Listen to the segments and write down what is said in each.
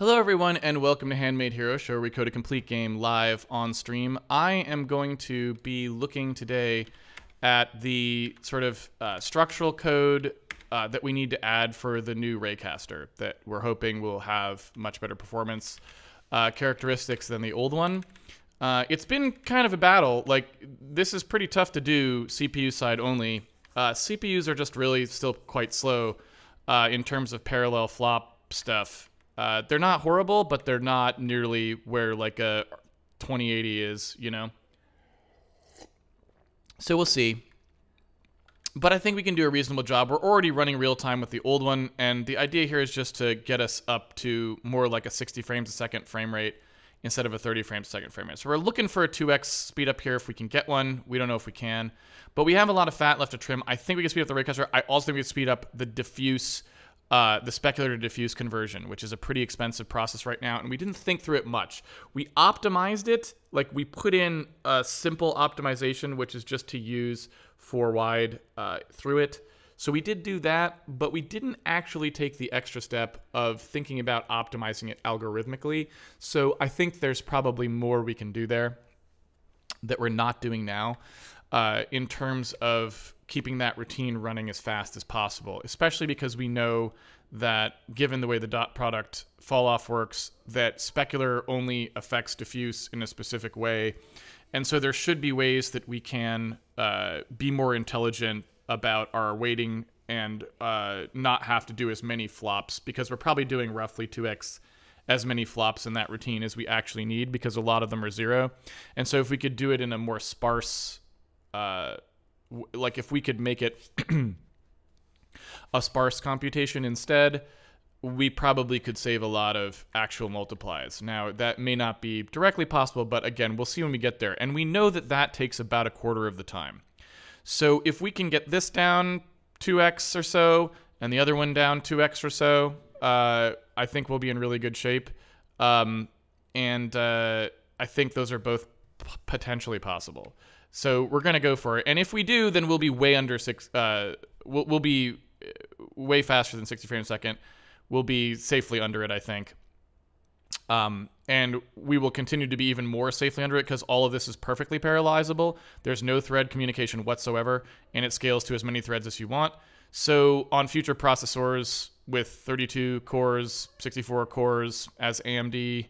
Hello, everyone, and welcome to Handmade Hero Show, where we code a complete game live on stream. I am going to be looking today at the sort of uh, structural code uh, that we need to add for the new Raycaster that we're hoping will have much better performance uh, characteristics than the old one. Uh, it's been kind of a battle. Like, this is pretty tough to do CPU side only. Uh, CPUs are just really still quite slow uh, in terms of parallel flop stuff. Uh, they're not horrible, but they're not nearly where like a 2080 is, you know. So we'll see. But I think we can do a reasonable job. We're already running real time with the old one, and the idea here is just to get us up to more like a 60 frames a second frame rate instead of a 30 frames a second frame rate. So we're looking for a 2x speed up here if we can get one. We don't know if we can, but we have a lot of fat left to trim. I think we can speed up the raycaster. I also think we can speed up the diffuse uh, the specular to diffuse conversion, which is a pretty expensive process right now, and we didn't think through it much. We optimized it, like we put in a simple optimization, which is just to use four wide uh, through it. So we did do that, but we didn't actually take the extra step of thinking about optimizing it algorithmically. So I think there's probably more we can do there that we're not doing now uh, in terms of keeping that routine running as fast as possible, especially because we know that given the way the dot product fall off works, that specular only affects diffuse in a specific way. And so there should be ways that we can uh, be more intelligent about our weighting and uh, not have to do as many flops because we're probably doing roughly 2x as many flops in that routine as we actually need because a lot of them are zero. And so if we could do it in a more sparse uh, like if we could make it a sparse computation instead, we probably could save a lot of actual multiplies. Now, that may not be directly possible, but again, we'll see when we get there. And we know that that takes about a quarter of the time. So if we can get this down 2x or so, and the other one down 2x or so, uh, I think we'll be in really good shape. Um, and uh, I think those are both potentially possible. So we're gonna go for it, and if we do, then we'll be way under six. Uh, we'll, we'll be uh, way faster than 60 frames a second. We'll be safely under it, I think. Um, and we will continue to be even more safely under it because all of this is perfectly parallelizable. There's no thread communication whatsoever, and it scales to as many threads as you want. So on future processors with 32 cores, 64 cores as AMD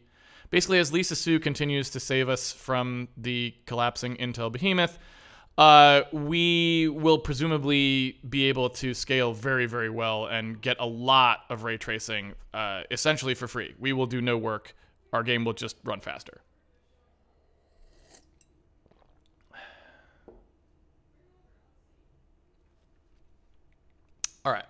basically, as Lisa Su continues to save us from the collapsing Intel behemoth, uh, we will presumably be able to scale very, very well and get a lot of ray tracing uh, essentially for free. We will do no work. Our game will just run faster. All right.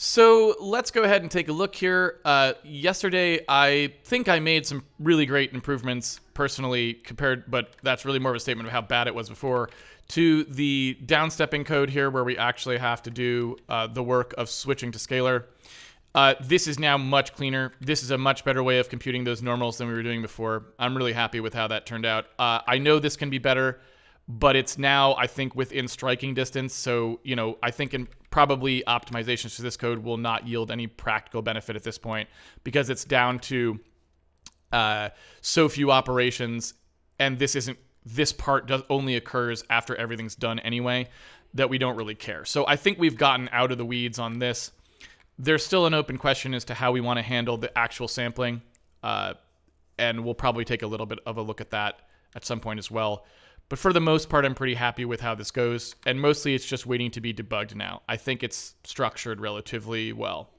So let's go ahead and take a look here. Uh, yesterday, I think I made some really great improvements personally compared, but that's really more of a statement of how bad it was before, to the downstepping code here where we actually have to do uh, the work of switching to scalar. Uh, this is now much cleaner. This is a much better way of computing those normals than we were doing before. I'm really happy with how that turned out. Uh, I know this can be better but it's now I think within striking distance. So you know I think in probably optimizations to this code will not yield any practical benefit at this point because it's down to uh, so few operations, and this isn't this part does only occurs after everything's done anyway that we don't really care. So I think we've gotten out of the weeds on this. There's still an open question as to how we want to handle the actual sampling, uh, and we'll probably take a little bit of a look at that at some point as well. But for the most part, I'm pretty happy with how this goes. And mostly it's just waiting to be debugged now. I think it's structured relatively well.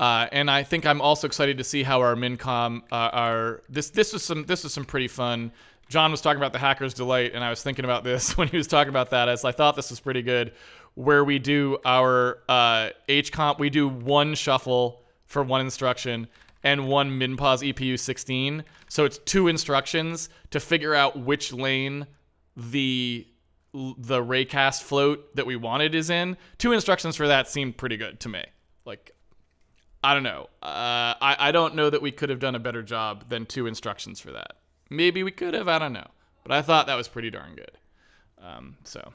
Uh, and I think I'm also excited to see how our Mincom uh, are. This this was some this was some pretty fun. John was talking about the hacker's delight, and I was thinking about this when he was talking about that. As I thought this was pretty good, where we do our uh, H comp, we do one shuffle for one instruction, and one minpos EPU 16. So it's two instructions to figure out which lane the the raycast float that we wanted is in. Two instructions for that seemed pretty good to me. Like, I don't know. Uh, I, I don't know that we could have done a better job than two instructions for that. Maybe we could have. I don't know. But I thought that was pretty darn good. Um, so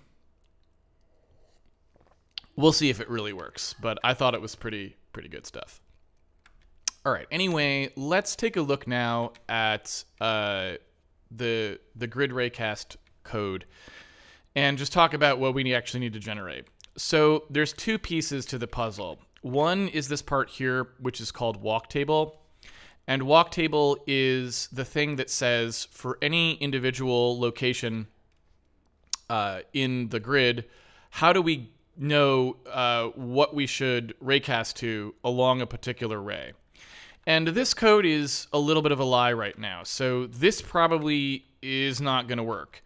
we'll see if it really works. But I thought it was pretty pretty good stuff. All right. Anyway, let's take a look now at uh, the the grid raycast code and just talk about what we actually need to generate. So there's two pieces to the puzzle. One is this part here, which is called walk table. And walk table is the thing that says for any individual location uh, in the grid, how do we know uh, what we should raycast to along a particular ray? And this code is a little bit of a lie right now. So this probably is not going to work.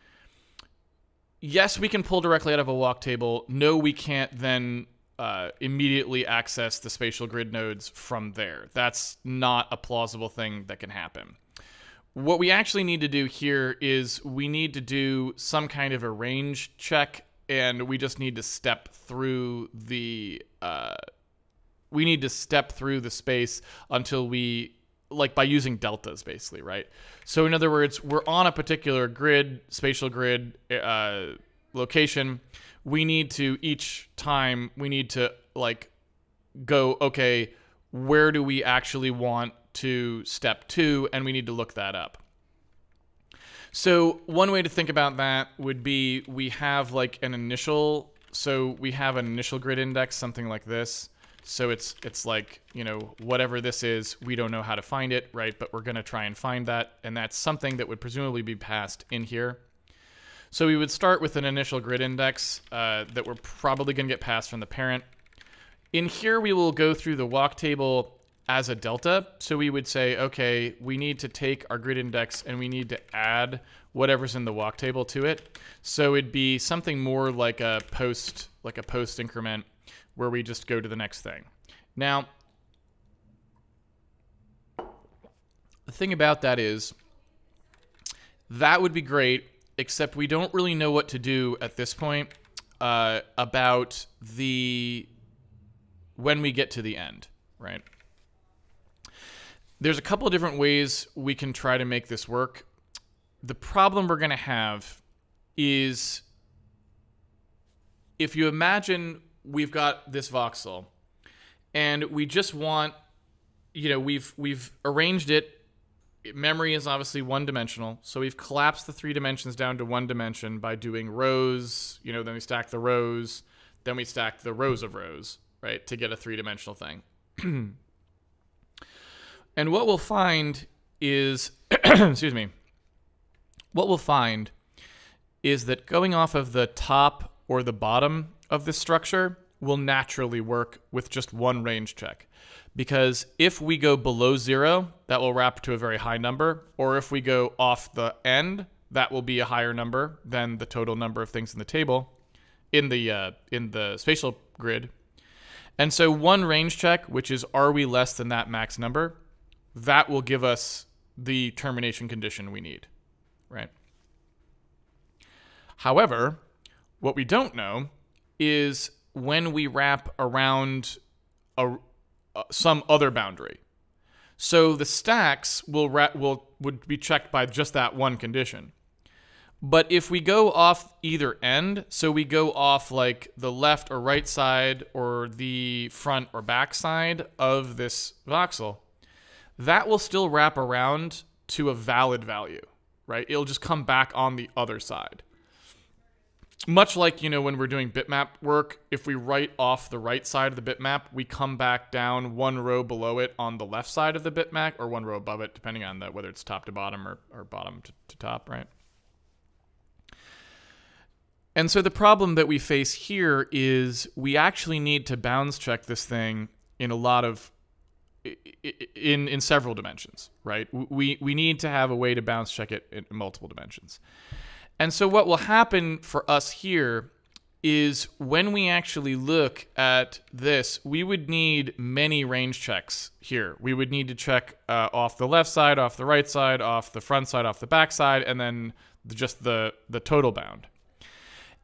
Yes, we can pull directly out of a walk table. No, we can't then uh, immediately access the spatial grid nodes from there. That's not a plausible thing that can happen. What we actually need to do here is we need to do some kind of a range check, and we just need to step through the uh, we need to step through the space until we like by using deltas basically right? So in other words we're on a particular grid spatial grid uh, location. We need to each time we need to like go okay where do we actually want to step to? And we need to look that up. So one way to think about that would be we have like an initial so we have an initial grid index something like this so it's it's like, you know, whatever this is, we don't know how to find it, right? But we're going to try and find that, and that's something that would presumably be passed in here. So we would start with an initial grid index uh, that we're probably going to get passed from the parent. In here, we will go through the walk table as a delta. So we would say, okay, we need to take our grid index and we need to add whatever's in the walk table to it. So it'd be something more like a post, like a post increment where we just go to the next thing. Now, the thing about that is that would be great, except we don't really know what to do at this point uh, about the when we get to the end, right? There's a couple of different ways we can try to make this work. The problem we're going to have is if you imagine we've got this voxel. And we just want you know we've we've arranged it. Memory is obviously one dimensional so we've collapsed the three dimensions down to one dimension by doing rows. You know then we stack the rows. Then we stack the rows of rows right to get a three dimensional thing. And what we'll find is excuse me what we'll find is that going off of the top or the bottom of this structure will naturally work with just one range check. Because if we go below zero, that will wrap to a very high number. Or if we go off the end, that will be a higher number than the total number of things in the table, in the uh, in the spatial grid. And so one range check, which is are we less than that max number, that will give us the termination condition we need, right? However, what we don't know is when we wrap around a, some other boundary. So the stacks will will would be checked by just that one condition. But if we go off either end, so we go off like the left or right side or the front or back side of this voxel, that will still wrap around to a valid value, right? It'll just come back on the other side much like you know when we're doing bitmap work if we write off the right side of the bitmap we come back down one row below it on the left side of the bitmap or one row above it depending on the, whether it's top to bottom or, or bottom to, to top right? And so the problem that we face here is we actually need to bounds check this thing in a lot of in in several dimensions right? We we need to have a way to bounds check it in multiple dimensions and so, what will happen for us here is when we actually look at this, we would need many range checks here. We would need to check uh, off the left side, off the right side, off the front side, off the back side, and then just the, the total bound.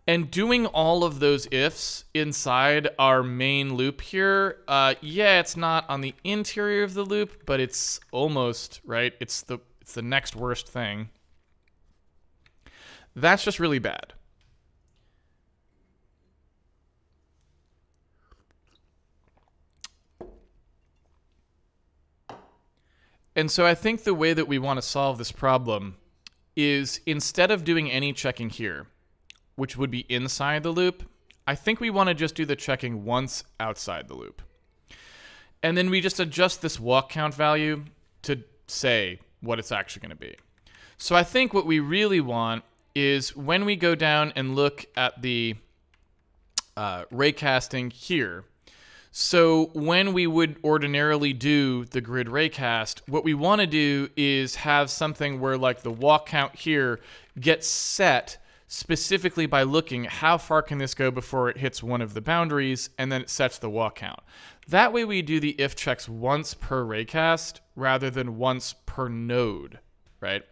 And doing all of those ifs inside our main loop here, uh, yeah, it's not on the interior of the loop, but it's almost, right? It's the, it's the next worst thing. That's just really bad. And so I think the way that we want to solve this problem is instead of doing any checking here, which would be inside the loop, I think we want to just do the checking once outside the loop. And then we just adjust this walk count value to say what it's actually going to be. So I think what we really want is when we go down and look at the uh, raycasting here. So when we would ordinarily do the grid raycast, what we want to do is have something where like the walk count here gets set specifically by looking how far can this go before it hits one of the boundaries and then it sets the walk count. That way we do the if checks once per raycast rather than once per node, right?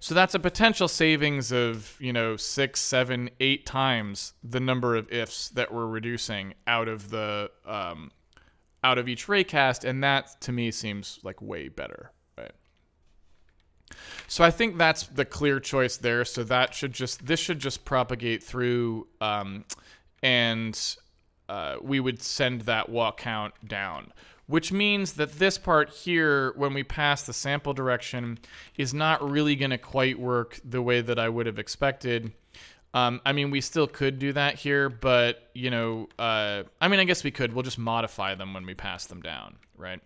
So that's a potential savings of, you know, six, seven, eight times the number of ifs that we're reducing out of the um, out of each raycast, and that to me seems like way better, right? So I think that's the clear choice there. So that should just this should just propagate through, um, and uh, we would send that walk count down which means that this part here, when we pass the sample direction, is not really going to quite work the way that I would have expected. Um, I mean, we still could do that here, but, you know, uh, I mean, I guess we could. We'll just modify them when we pass them down, right?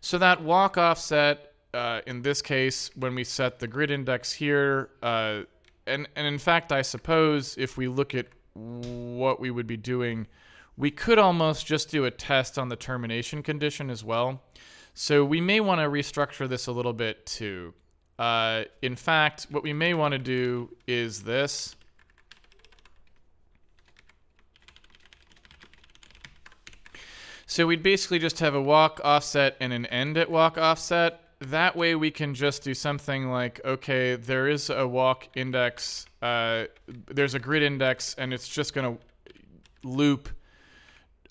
So that walk offset, uh, in this case, when we set the grid index here, uh, and, and in fact, I suppose if we look at what we would be doing we could almost just do a test on the termination condition as well. So we may want to restructure this a little bit too. Uh, in fact, what we may want to do is this. So we'd basically just have a walk offset and an end at walk offset. That way we can just do something like, okay, there is a walk index, uh, there's a grid index, and it's just going to loop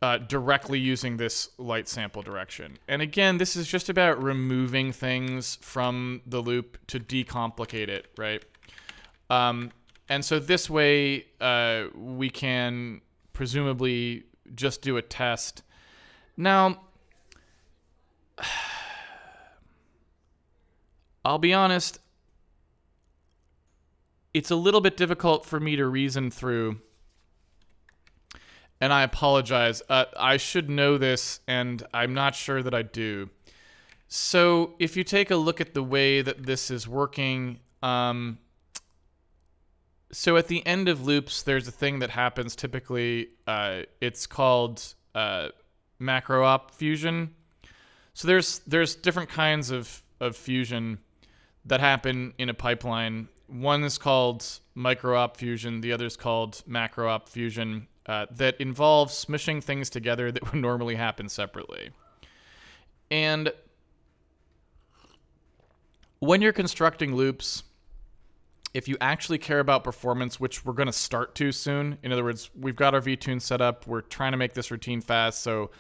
uh, directly using this light sample direction. And again, this is just about removing things from the loop to decomplicate it, right? Um, and so this way, uh, we can presumably just do a test. Now, I'll be honest, it's a little bit difficult for me to reason through and I apologize. Uh, I should know this, and I'm not sure that I do. So, if you take a look at the way that this is working, um, so at the end of loops, there's a thing that happens typically. Uh, it's called uh, macro op fusion. So there's there's different kinds of of fusion that happen in a pipeline. One is called micro op fusion. The other is called macro op fusion uh, that involves smushing things together that would normally happen separately. And when you're constructing loops, if you actually care about performance, which we're going to start to soon, in other words, we've got our vTune set up, we're trying to make this routine fast, so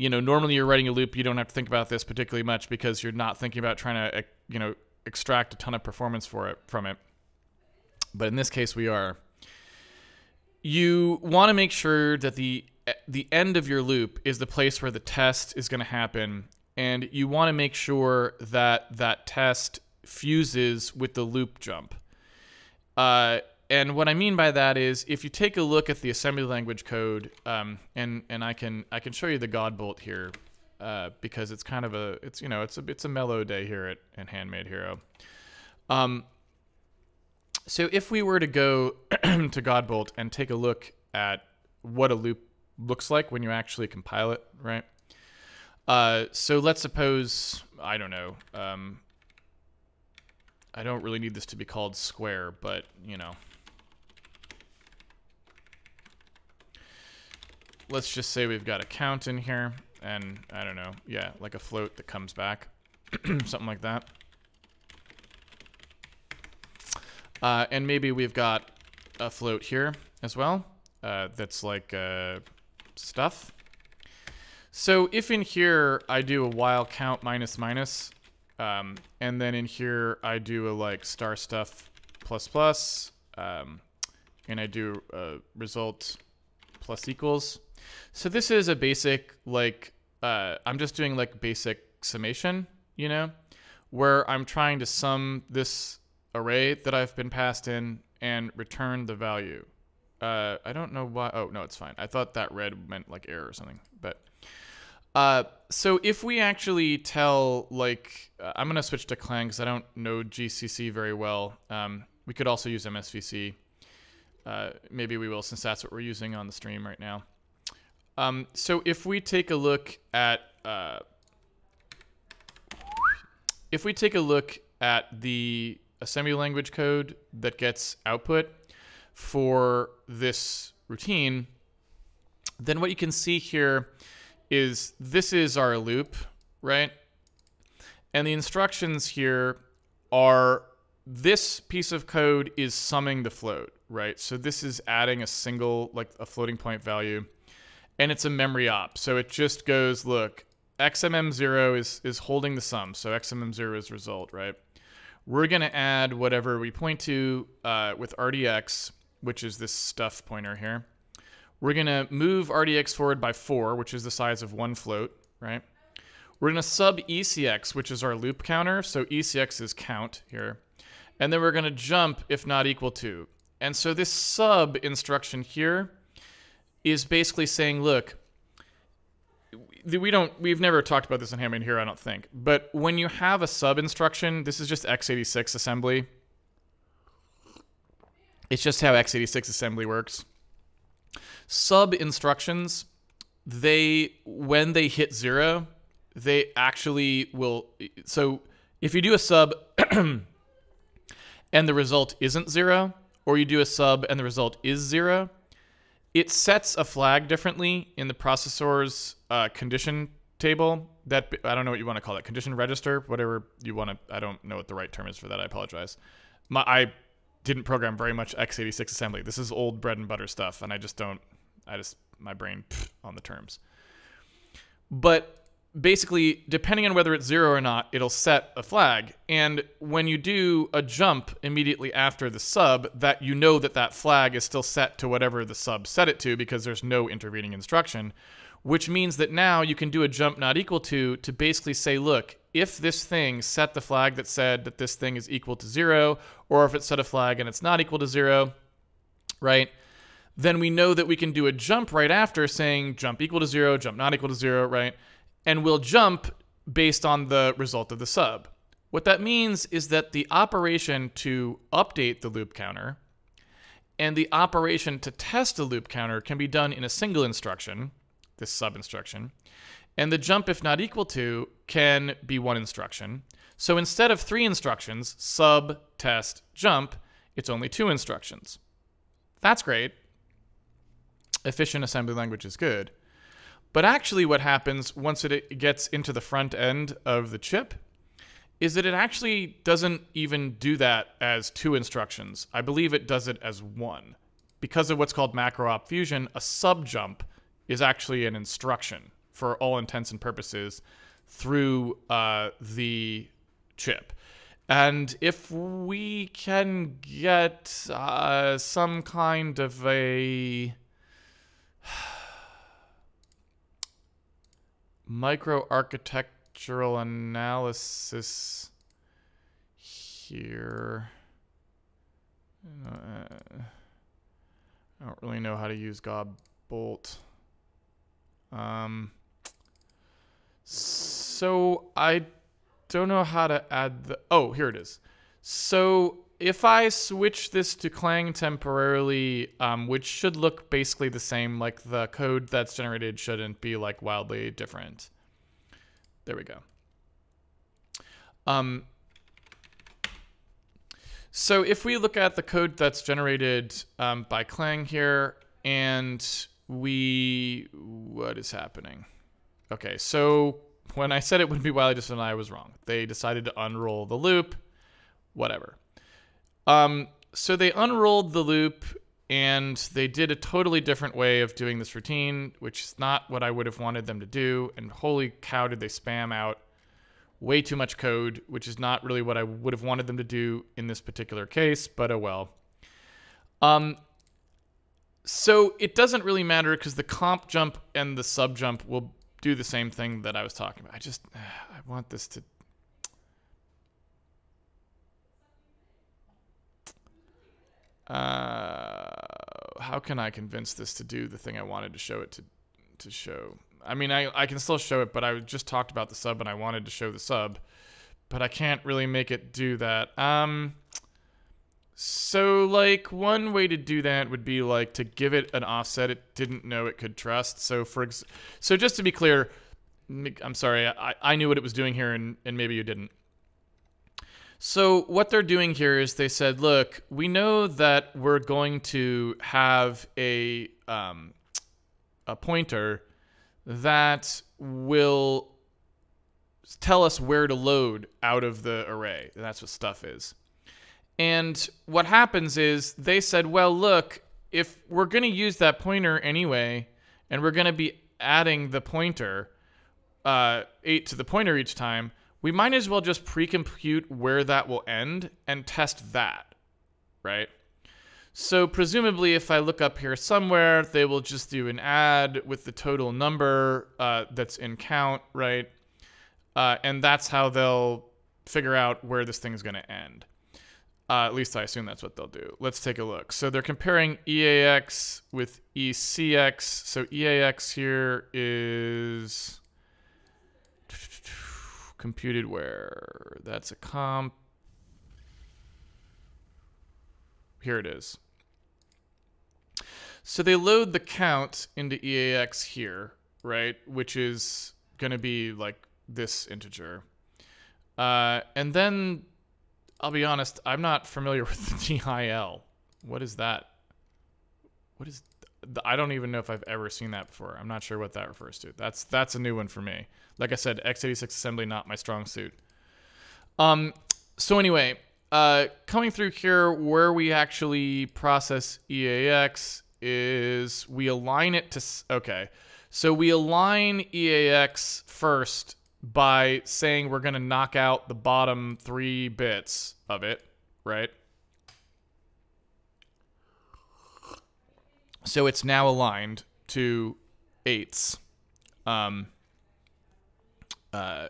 you know, normally you're writing a loop, you don't have to think about this particularly much because you're not thinking about trying to, you know, extract a ton of performance for it from it. But in this case, we are you want to make sure that the the end of your loop is the place where the test is going to happen and you want to make sure that that test fuses with the loop jump. Uh, and what I mean by that is if you take a look at the assembly language code um, and and I can I can show you the Godbolt here uh, because it's kind of a it's you know it's a it's a mellow day here at, at Handmade Hero. Um, so if we were to go to Godbolt and take a look at what a loop looks like when you actually compile it, right? Uh, so let's suppose, I don't know, um, I don't really need this to be called square, but, you know. Let's just say we've got a count in here, and I don't know, yeah, like a float that comes back, something like that. Uh, and maybe we've got a float here as well. Uh, that's like uh, stuff. So if in here I do a while count minus minus, um, and then in here I do a like star stuff plus plus, um, and I do a result plus equals. So this is a basic like uh, I'm just doing like basic summation, you know, where I'm trying to sum this array that I've been passed in and return the value. Uh, I don't know why. Oh, no, it's fine. I thought that red meant like error or something. But uh, so if we actually tell, like, uh, I'm going to switch to Clang because I don't know GCC very well. Um, we could also use MSVC. Uh, maybe we will since that's what we're using on the stream right now. Um, so if we take a look at uh, if we take a look at the assembly language code that gets output for this routine, then what you can see here is this is our loop, right? And the instructions here are this piece of code is summing the float, right? So this is adding a single, like a floating point value, and it's a memory op. So it just goes, look, XMM0 is, is holding the sum. So XMM0 is result, right? We're going to add whatever we point to uh, with RDX, which is this stuff pointer here. We're going to move RDX forward by 4, which is the size of one float, right? We're going to sub ECX, which is our loop counter. So ECX is count here. And then we're going to jump if not equal to. And so this sub instruction here is basically saying, look, we don't we've never talked about this in Handmade Hero, I don't think. But when you have a sub instruction, this is just x86 assembly. It's just how x86 assembly works. Sub instructions, they when they hit 0, they actually will so if you do a sub and the result isn't 0 or you do a sub and the result is 0, it sets a flag differently in the processor's uh, condition table. That I don't know what you want to call it, condition register, whatever you want to. I don't know what the right term is for that. I apologize. My I didn't program very much x86 assembly. This is old bread and butter stuff, and I just don't. I just my brain on the terms. But basically, depending on whether it's zero or not, it'll set a flag. And when you do a jump immediately after the sub, that you know that that flag is still set to whatever the sub set it to because there's no intervening instruction, which means that now you can do a jump not equal to to basically say, look, if this thing set the flag that said that this thing is equal to zero, or if it set a flag and it's not equal to zero, right? Then we know that we can do a jump right after saying jump equal to zero, jump not equal to zero, right? and we'll jump based on the result of the sub. What that means is that the operation to update the loop counter and the operation to test the loop counter can be done in a single instruction, this sub instruction, and the jump if not equal to can be one instruction. So instead of three instructions, sub, test, jump, it's only two instructions. That's great. Efficient assembly language is good. But actually, what happens once it gets into the front end of the chip is that it actually doesn't even do that as two instructions. I believe it does it as one. Because of what's called macro op fusion, a sub jump is actually an instruction for all intents and purposes through uh, the chip. And if we can get uh, some kind of a microarchitectural analysis here. Uh, I don't really know how to use God Bolt. Um, so I don't know how to add the. Oh, here it is. So if I switch this to Clang temporarily, um, which should look basically the same, like the code that's generated shouldn't be like wildly different. There we go. Um, so if we look at the code that's generated um, by Clang here, and we, what is happening? Okay, so when I said it would be wildly different, I was wrong. They decided to unroll the loop, whatever. Um, so they unrolled the loop and they did a totally different way of doing this routine, which is not what I would have wanted them to do. And holy cow, did they spam out way too much code, which is not really what I would have wanted them to do in this particular case, but oh well. Um, so it doesn't really matter because the comp jump and the sub jump will do the same thing that I was talking about. I just, I want this to... Uh, how can I convince this to do the thing I wanted to show it to, to show? I mean, I, I can still show it, but I just talked about the sub and I wanted to show the sub, but I can't really make it do that. Um, so like one way to do that would be like to give it an offset it didn't know it could trust. So for ex- so just to be clear, I'm sorry, I, I knew what it was doing here and, and maybe you didn't. So what they're doing here is they said, look, we know that we're going to have a um, a pointer that will tell us where to load out of the array. And That's what stuff is. And what happens is they said, well, look, if we're going to use that pointer anyway, and we're going to be adding the pointer, uh, 8 to the pointer each time, we might as well just pre-compute where that will end and test that, right? So presumably if I look up here somewhere, they will just do an add with the total number uh, that's in count, right? Uh, and that's how they'll figure out where this thing's going to end. Uh, at least I assume that's what they'll do. Let's take a look. So they're comparing EAX with ECX. So EAX here is computed where? That's a comp. Here it is. So they load the count into EAX here, right? Which is going to be like this integer. Uh, and then, I'll be honest, I'm not familiar with the DIL. What is that? What is I don't even know if I've ever seen that before. I'm not sure what that refers to. That's that's a new one for me. Like I said, x86 assembly not my strong suit. Um, so anyway, uh, coming through here, where we actually process EAX is we align it to okay. So we align EAX first by saying we're going to knock out the bottom three bits of it, right? So it's now aligned to eights. Um, uh,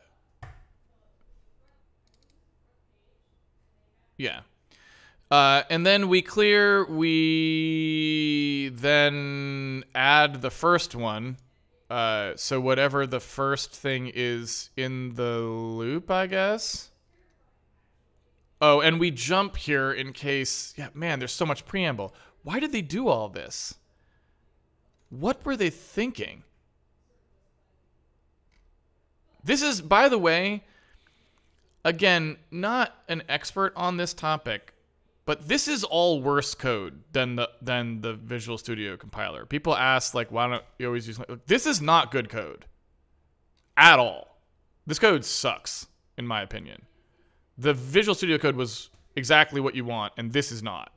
yeah. Uh, and then we clear, we then add the first one. Uh, so whatever the first thing is in the loop, I guess. Oh, and we jump here in case, yeah, man, there's so much preamble. Why did they do all this? What were they thinking? This is, by the way, again, not an expert on this topic, but this is all worse code than the than the Visual Studio compiler. People ask like, why don't you always use? Like, this is not good code at all. This code sucks, in my opinion. The Visual Studio code was exactly what you want, and this is not.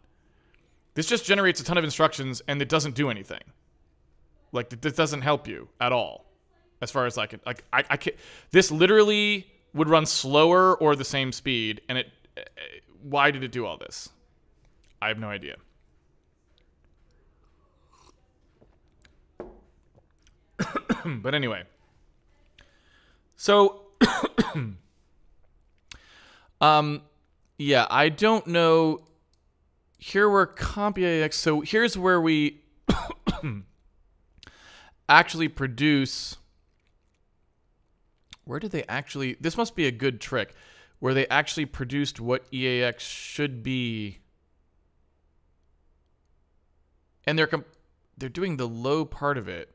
This just generates a ton of instructions, and it doesn't do anything. Like this doesn't help you at all, as far as I can. Like I, I can This literally would run slower or the same speed, and it. Eh, eh, why did it do all this? I have no idea. but anyway, so um, yeah, I don't know. Here we're CompEAX. So here's where we actually produce where did they actually this must be a good trick where they actually produced what EAX should be and they're they're doing the low part of it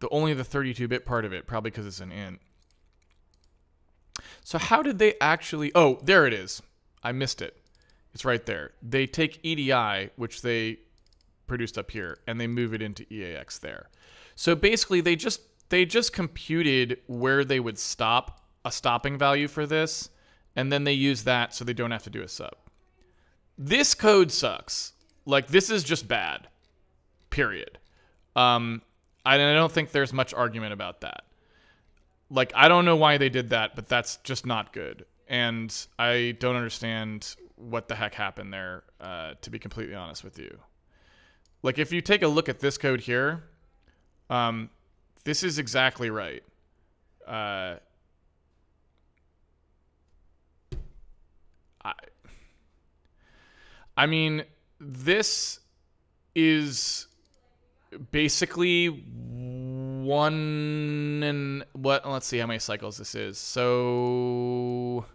the only the 32-bit part of it probably because it's an int so how did they actually oh there it is I missed it it's right there they take EDI which they produced up here and they move it into EAX there. So basically they just they just computed where they would stop a stopping value for this and then they use that so they don't have to do a sub. This code sucks. Like this is just bad. Period. Um I don't think there's much argument about that. Like I don't know why they did that, but that's just not good. And I don't understand what the heck happened there, uh, to be completely honest with you. Like if you take a look at this code here, um, this is exactly right. Uh, I, I mean, this is basically one and what let's see how many cycles this is. So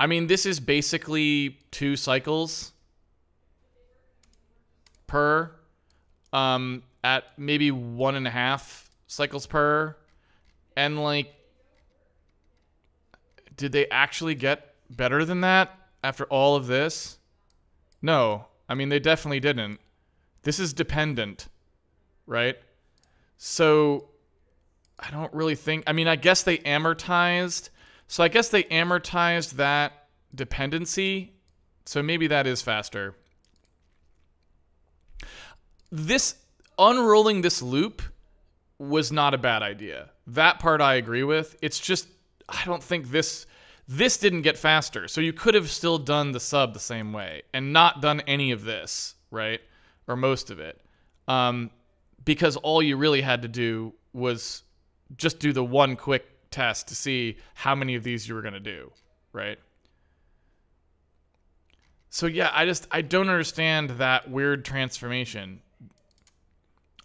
I mean, this is basically two cycles per um at maybe one and a half cycles per and like did they actually get better than that after all of this no i mean they definitely didn't this is dependent right so i don't really think i mean i guess they amortized so i guess they amortized that dependency so maybe that is faster this unrolling this loop was not a bad idea. That part I agree with. It's just I don't think this this didn't get faster. So you could have still done the sub the same way and not done any of this, right? Or most of it. Um, because all you really had to do was just do the one quick test to see how many of these you were going to do, right? So yeah, I just I don't understand that weird transformation.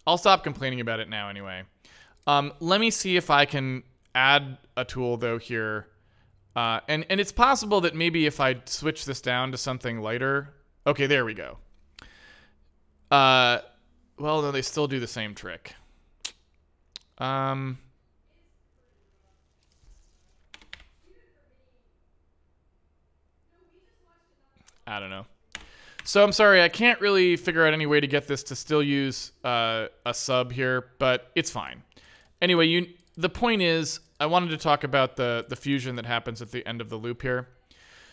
I'll stop complaining about it now anyway. Um, let me see if I can add a tool though here. Uh, and, and it's possible that maybe if I switch this down to something lighter. Okay, there we go. Uh, well, no, they still do the same trick. Um, I don't know. So I'm sorry, I can't really figure out any way to get this to still use uh, a sub here, but it's fine. Anyway, you the point is, I wanted to talk about the the fusion that happens at the end of the loop here.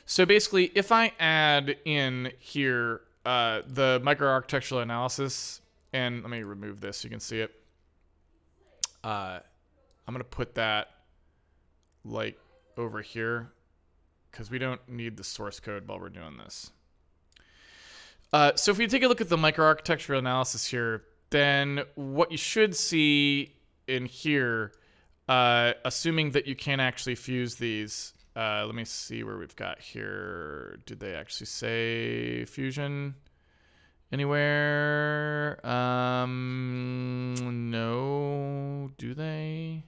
So basically, if I add in here uh, the microarchitectural analysis, and let me remove this so you can see it. Uh, I'm gonna put that like over here because we don't need the source code while we're doing this. Uh, so if you take a look at the microarchitectural analysis here, then what you should see in here, uh, assuming that you can't actually fuse these, uh, let me see where we've got here. Did they actually say fusion anywhere? Um, no. Do they?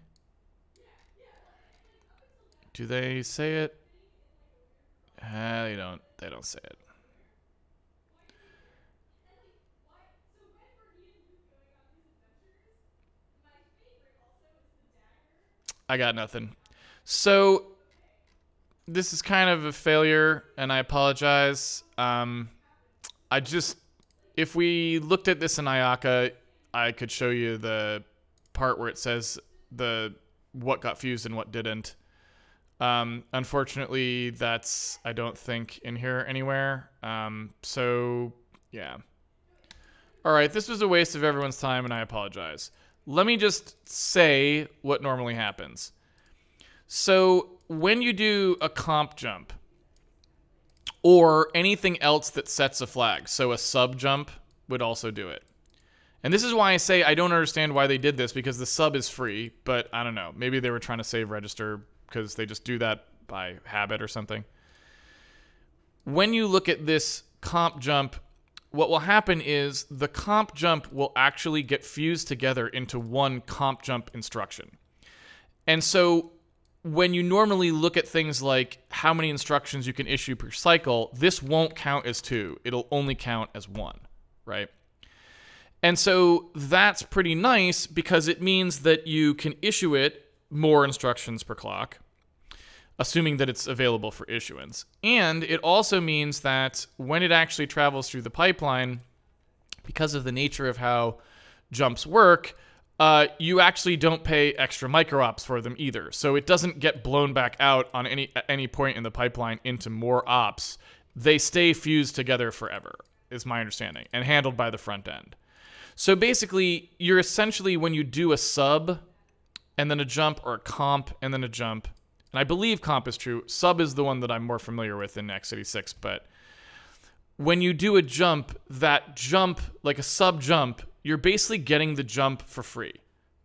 Do they say it? Uh, they don't. They don't say it. I got nothing. So this is kind of a failure, and I apologize. Um, I just, if we looked at this in IACA, I could show you the part where it says the what got fused and what didn't. Um, unfortunately, that's I don't think in here anywhere. Um, so yeah. All right, this was a waste of everyone's time, and I apologize let me just say what normally happens. So when you do a comp jump or anything else that sets a flag, so a sub jump would also do it. And this is why I say I don't understand why they did this because the sub is free, but I don't know. Maybe they were trying to save register because they just do that by habit or something. When you look at this comp jump what will happen is the comp jump will actually get fused together into one comp jump instruction. And so when you normally look at things like how many instructions you can issue per cycle, this won't count as two. It'll only count as one, right? And so that's pretty nice because it means that you can issue it more instructions per clock assuming that it's available for issuance. And it also means that when it actually travels through the pipeline, because of the nature of how jumps work, uh, you actually don't pay extra micro-ops for them either. So it doesn't get blown back out on any at any point in the pipeline into more ops. They stay fused together forever, is my understanding, and handled by the front end. So basically, you're essentially when you do a sub and then a jump or a comp and then a jump, and I believe comp is true. Sub is the one that I'm more familiar with in x86, but when you do a jump, that jump, like a sub jump, you're basically getting the jump for free.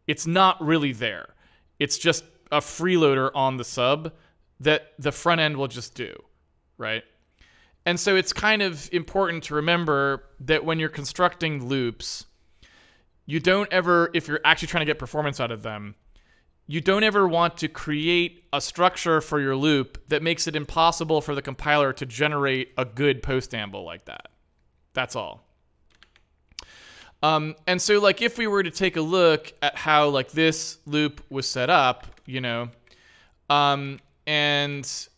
It's not really there. It's just a freeloader on the sub that the front end will just do, right? And so it's kind of important to remember that when you're constructing loops, you don't ever, if you're actually trying to get performance out of them, you don't ever want to create a structure for your loop that makes it impossible for the compiler to generate a good postamble like that. That's all. Um, and so, like, if we were to take a look at how like this loop was set up, you know, um, and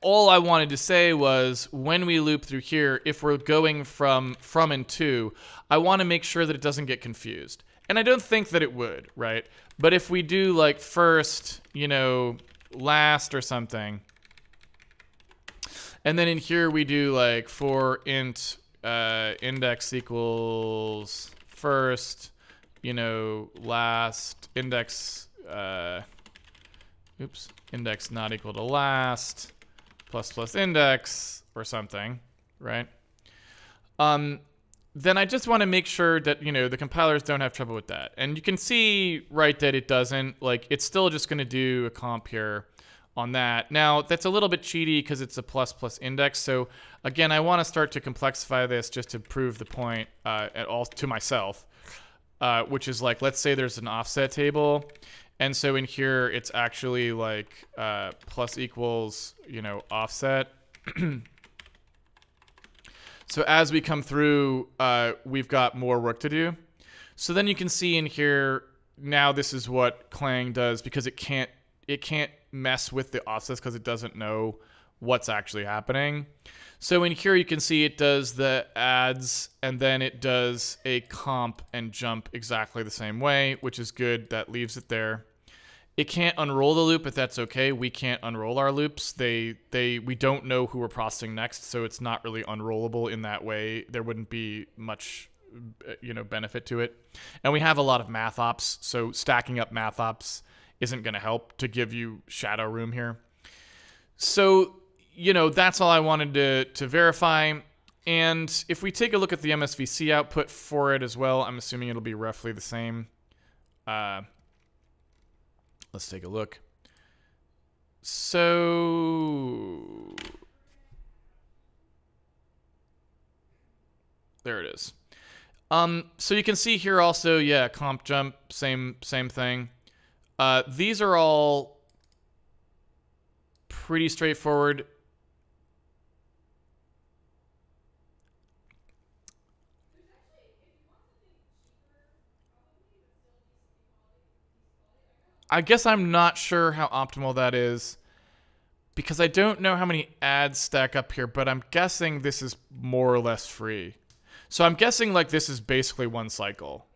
all I wanted to say was when we loop through here, if we're going from from and to, I want to make sure that it doesn't get confused. And I don't think that it would, right? But if we do like first, you know, last or something, and then in here we do like for int uh, index equals first, you know, last index, uh, oops, index not equal to last, plus plus index or something, right? Um, then I just want to make sure that, you know, the compilers don't have trouble with that. And you can see, right, that it doesn't. Like, it's still just going to do a comp here on that. Now, that's a little bit cheaty because it's a plus plus index. So, again, I want to start to complexify this just to prove the point uh, at all to myself, uh, which is like, let's say there's an offset table. And so in here, it's actually like uh, plus equals, you know, offset. So as we come through, uh, we've got more work to do. So then you can see in here, now this is what Clang does because it can't it can't mess with the offsets because it doesn't know what's actually happening. So in here you can see it does the adds and then it does a comp and jump exactly the same way, which is good. That leaves it there. It can't unroll the loop, but that's okay. We can't unroll our loops. They they we don't know who we're processing next, so it's not really unrollable in that way. There wouldn't be much you know benefit to it. And we have a lot of math ops, so stacking up math ops isn't going to help to give you shadow room here. So, you know, that's all I wanted to to verify. And if we take a look at the MSVC output for it as well, I'm assuming it'll be roughly the same. Uh, Let's take a look. So there it is. Um, so you can see here also, yeah, comp jump, same same thing. Uh, these are all pretty straightforward. I guess I'm not sure how optimal that is because I don't know how many adds stack up here, but I'm guessing this is more or less free. So I'm guessing like this is basically one cycle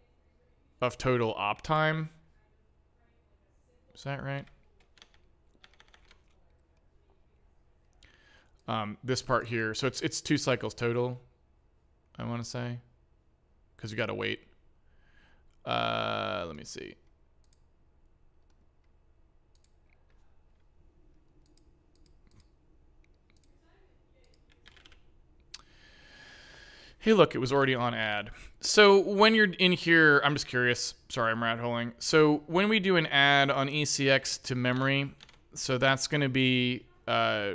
of total op time. Is that right? Um, this part here, so it's it's two cycles total. I want to say, because you got to wait. Uh, let me see. Hey, look, it was already on ad. So when you're in here, I'm just curious. Sorry, I'm rat holing. So when we do an add on ECX to memory, so that's going to be uh,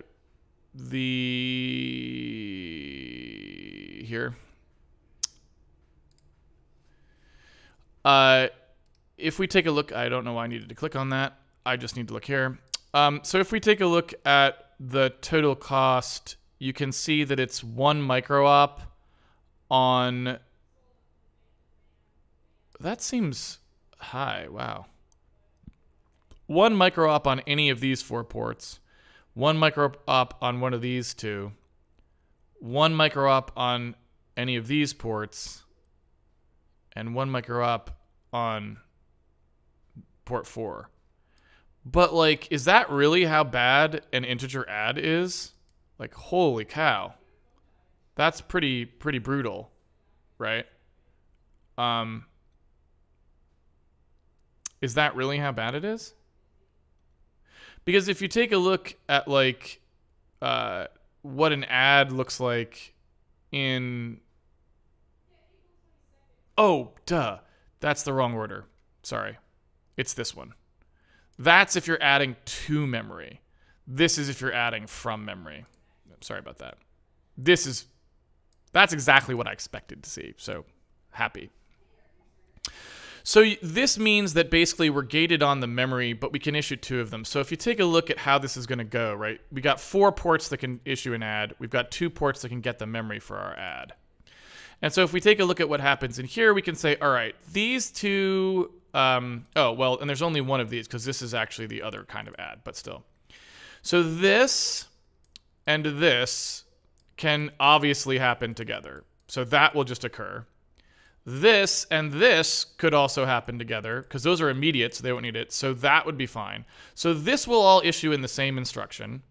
the here. Uh, if we take a look, I don't know why I needed to click on that. I just need to look here. Um, so if we take a look at the total cost, you can see that it's one micro op on that seems high. Wow. One micro op on any of these four ports. One micro op on one of these two. One micro op on any of these ports. And one micro op on port four. But like, is that really how bad an integer add is? Like, holy cow. That's pretty pretty brutal, right? Um Is that really how bad it is? Because if you take a look at like uh what an add looks like in Oh, duh. That's the wrong order. Sorry. It's this one. That's if you're adding to memory. This is if you're adding from memory. Sorry about that. This is that's exactly what I expected to see. So happy. So this means that basically we're gated on the memory, but we can issue two of them. So if you take a look at how this is going to go, right? We got four ports that can issue an add. We've got two ports that can get the memory for our add. And so if we take a look at what happens in here, we can say, all right, these two, um, oh, well, and there's only one of these because this is actually the other kind of add, but still. So this and this can obviously happen together. So that will just occur. This and this could also happen together because those are immediate, so they won't need it. So that would be fine. So this will all issue in the same instruction.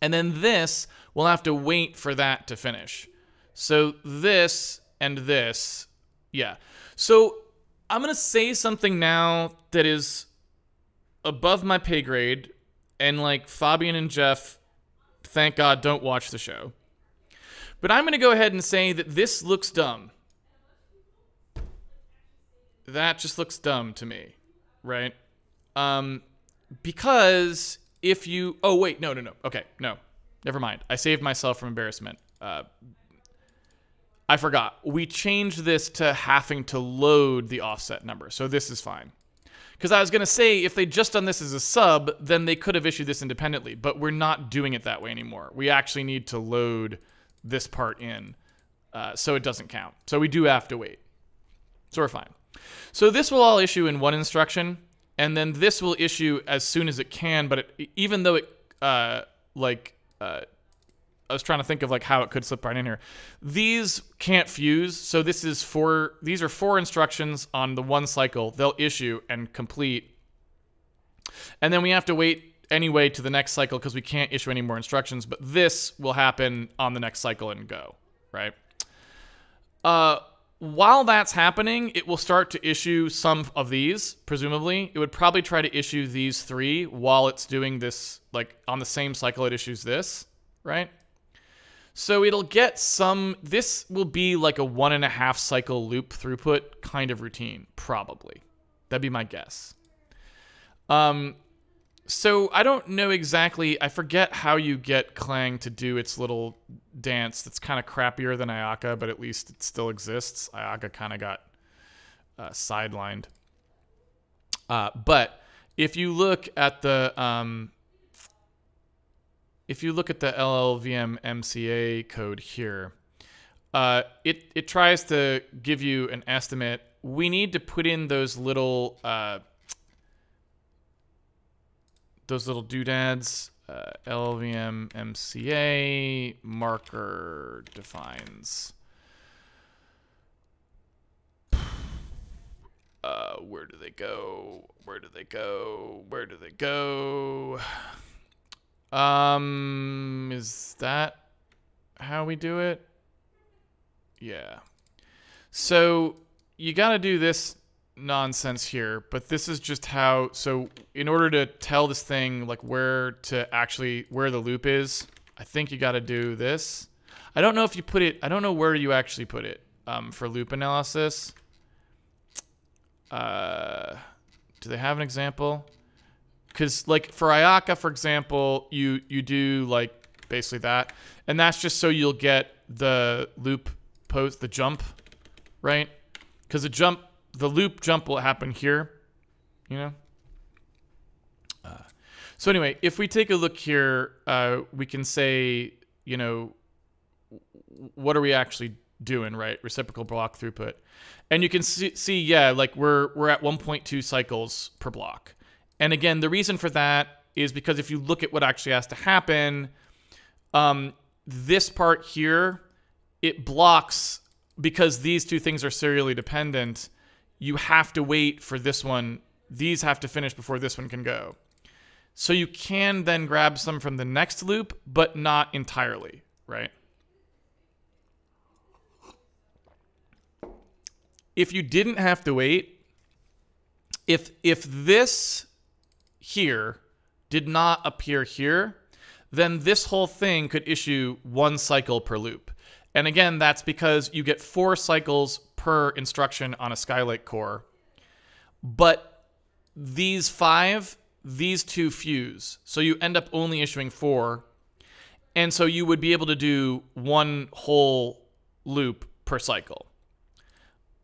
And then this will have to wait for that to finish. So this and this, yeah. So I'm going to say something now that is above my pay grade. And like Fabian and Jeff, thank God, don't watch the show. But I'm going to go ahead and say that this looks dumb that just looks dumb to me, right? Um, because if you, oh wait, no, no, no, okay, no, never mind. I saved myself from embarrassment. Uh, I forgot. We changed this to having to load the offset number, so this is fine. Because I was going to say, if they'd just done this as a sub, then they could have issued this independently, but we're not doing it that way anymore. We actually need to load this part in, uh, so it doesn't count. So we do have to wait. So we're fine. So this will all issue in one instruction, and then this will issue as soon as it can. But it, even though it, uh, like, uh, I was trying to think of like how it could slip right in here. These can't fuse, so this is four. These are four instructions on the one cycle. They'll issue and complete, and then we have to wait anyway to the next cycle because we can't issue any more instructions. But this will happen on the next cycle and go right. Uh, while that's happening, it will start to issue some of these, presumably. It would probably try to issue these three while it's doing this, like on the same cycle it issues this, right? So it'll get some, this will be like a one and a half cycle loop throughput kind of routine, probably. That'd be my guess. Um, so I don't know exactly. I forget how you get Clang to do its little dance. That's kind of crappier than IACA, but at least it still exists. IACA kind of got uh, sidelined. Uh, but if you look at the um, if you look at the LLVM MCA code here, uh, it it tries to give you an estimate. We need to put in those little uh, those little doodads. Uh, LLVM MCA marker defines. Uh, where do they go? Where do they go? Where do they go? Um, is that how we do it? Yeah. So you got to do this nonsense here, but this is just how. So in order to tell this thing like where to actually where the loop is, I think you got to do this. I don't know if you put it. I don't know where you actually put it um, for loop analysis. Uh, do they have an example? Because like for IACA, for example, you you do like basically that, and that's just so you'll get the loop post the jump, right? Because the jump the loop jump will happen here, you know? Uh, so anyway, if we take a look here, uh, we can say, you know, what are we actually doing, right? Reciprocal block throughput. And you can see, see yeah, like we're, we're at 1.2 cycles per block. And again, the reason for that is because if you look at what actually has to happen, um, this part here, it blocks because these two things are serially dependent you have to wait for this one. These have to finish before this one can go. So you can then grab some from the next loop, but not entirely, right? If you didn't have to wait, if if this here did not appear here, then this whole thing could issue one cycle per loop. And again, that's because you get four cycles per instruction on a Skylake core. But these five, these two fuse. So you end up only issuing four. And so you would be able to do one whole loop per cycle.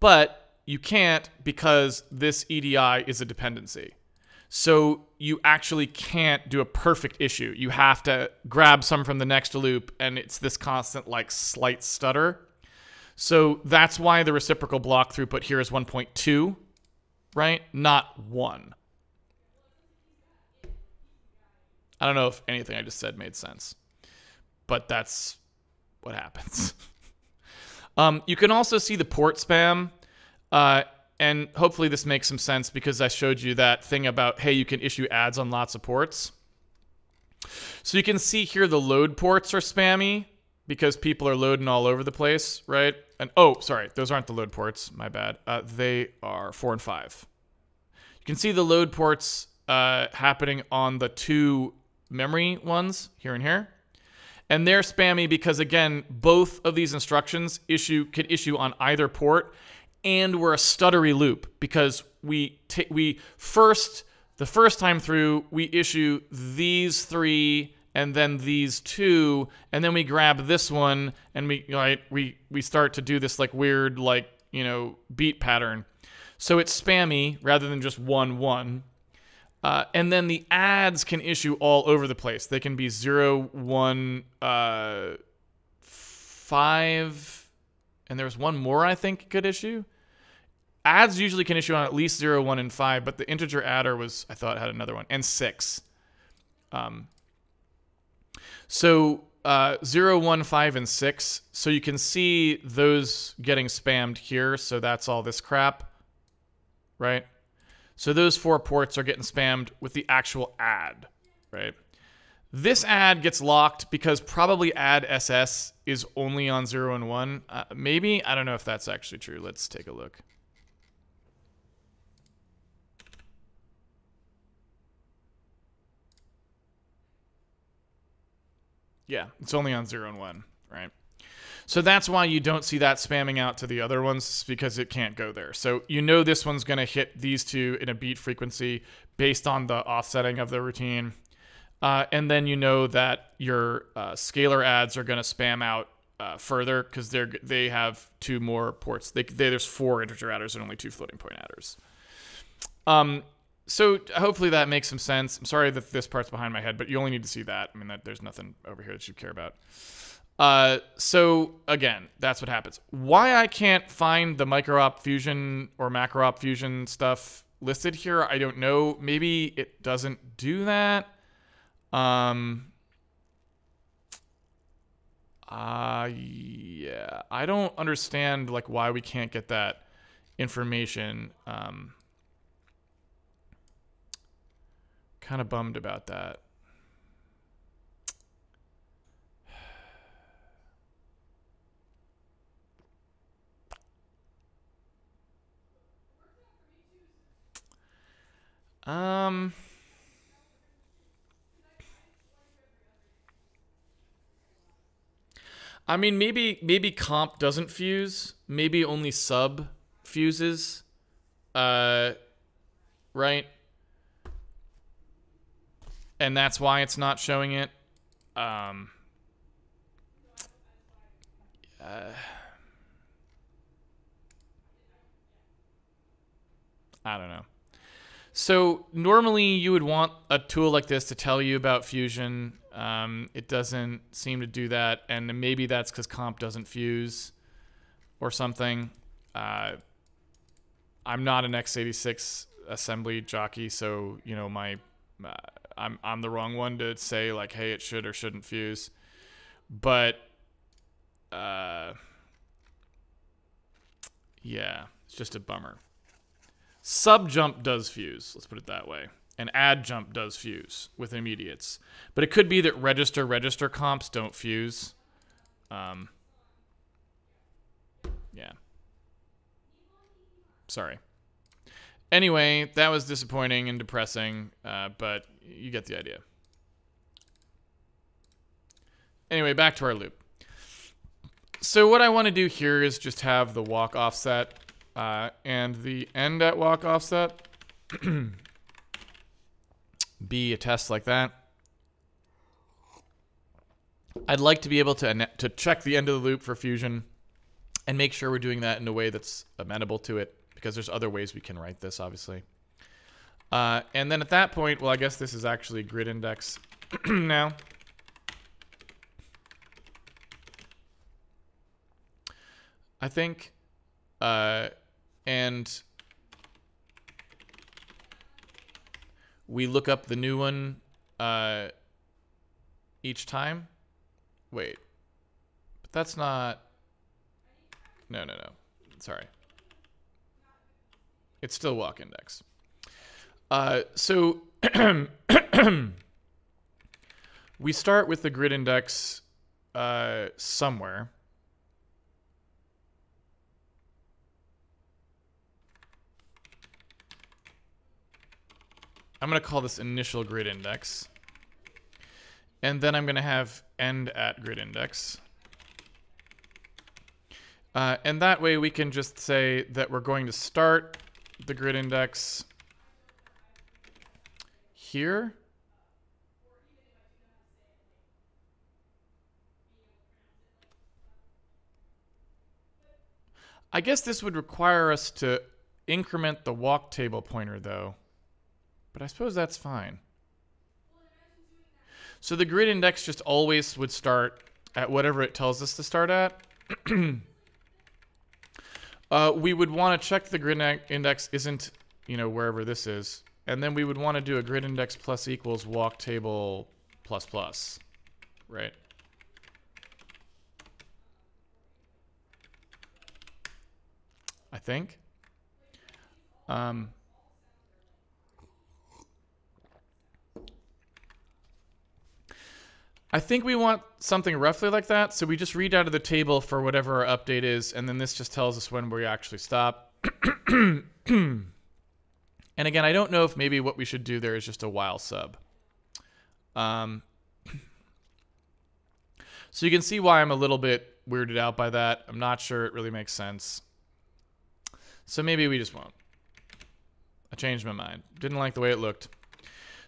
But you can't because this EDI is a dependency. So you actually can't do a perfect issue. You have to grab some from the next loop, and it's this constant, like, slight stutter. So that's why the reciprocal block throughput here is 1.2, right? Not 1. I don't know if anything I just said made sense, but that's what happens. um, you can also see the port spam. Uh, and hopefully this makes some sense because I showed you that thing about, hey, you can issue adds on lots of ports. So you can see here the load ports are spammy because people are loading all over the place, right? And oh, sorry, those aren't the load ports. My bad. Uh, they are four and five. You can see the load ports uh, happening on the two memory ones here and here. And they're spammy because again, both of these instructions issue can issue on either port and we're a stuttery loop because we we first the first time through we issue these three and then these two and then we grab this one and we right we we start to do this like weird like you know beat pattern. So it's spammy rather than just one one. Uh, and then the adds can issue all over the place. They can be zero one uh, five and there's one more i think could issue Adds usually can issue on at least 0, 1, and 5, but the integer adder was, I thought, had another one, and 6. Um, so uh, 0, 1, 5, and 6. So you can see those getting spammed here. So that's all this crap, right? So those four ports are getting spammed with the actual add, right? This add gets locked because probably ad SS is only on 0 and 1. Uh, maybe. I don't know if that's actually true. Let's take a look. Yeah, it's only on 0 and 1, right? So that's why you don't see that spamming out to the other ones because it can't go there. So you know this one's going to hit these two in a beat frequency based on the offsetting of the routine. Uh, and then you know that your uh, scalar adds are going to spam out uh, further because they're they have two more ports. They, they, there's four integer adders and only two floating point adders. Um, so hopefully that makes some sense. I'm sorry that this part's behind my head, but you only need to see that. I mean, that there's nothing over here that you care about. Uh, so again, that's what happens. Why I can't find the micro op fusion or macro op fusion stuff listed here, I don't know. Maybe it doesn't do that. Um. Uh, yeah, I don't understand like why we can't get that information. Um. Kind of bummed about that. Um. I mean, maybe maybe comp doesn't fuse. Maybe only sub fuses. Uh, right and that's why it's not showing it. Um, uh, I don't know. So normally you would want a tool like this to tell you about Fusion. Um, it doesn't seem to do that, and maybe that's because comp doesn't fuse or something. Uh, I'm not an x86 assembly jockey, so you know my uh, I'm I'm the wrong one to say like, hey, it should or shouldn't fuse, but uh, yeah, it's just a bummer. Sub jump does fuse. Let's put it that way. And add jump does fuse with immediates, but it could be that register register comps don't fuse. Um, yeah. Sorry. Anyway, that was disappointing and depressing, uh, but you get the idea. Anyway, back to our loop. So what I want to do here is just have the walk offset uh, and the end at walk offset be a test like that. I'd like to be able to to check the end of the loop for fusion and make sure we're doing that in a way that's amenable to it because there's other ways we can write this, obviously. Uh, and then at that point, well, I guess this is actually grid index now. I think, uh, and we look up the new one uh, each time. Wait, but that's not. No, no, no. Sorry. It's still walk index. Uh, so we start with the grid index uh, somewhere. I'm going to call this initial grid index. And then I'm going to have end at grid index. Uh, and that way we can just say that we're going to start the grid index here. I guess this would require us to increment the walk table pointer though. But I suppose that's fine. So the grid index just always would start at whatever it tells us to start at. uh, we would want to check the grid index isn't, you know, wherever this is. And then we would want to do a grid index plus equals walk table plus plus, right? I think. Um, I think we want something roughly like that. So we just read out of the table for whatever our update is, and then this just tells us when we actually stop. and again, I don't know if maybe what we should do there is just a while sub. Um, so you can see why I'm a little bit weirded out by that. I'm not sure it really makes sense. So maybe we just won't. I changed my mind. Didn't like the way it looked.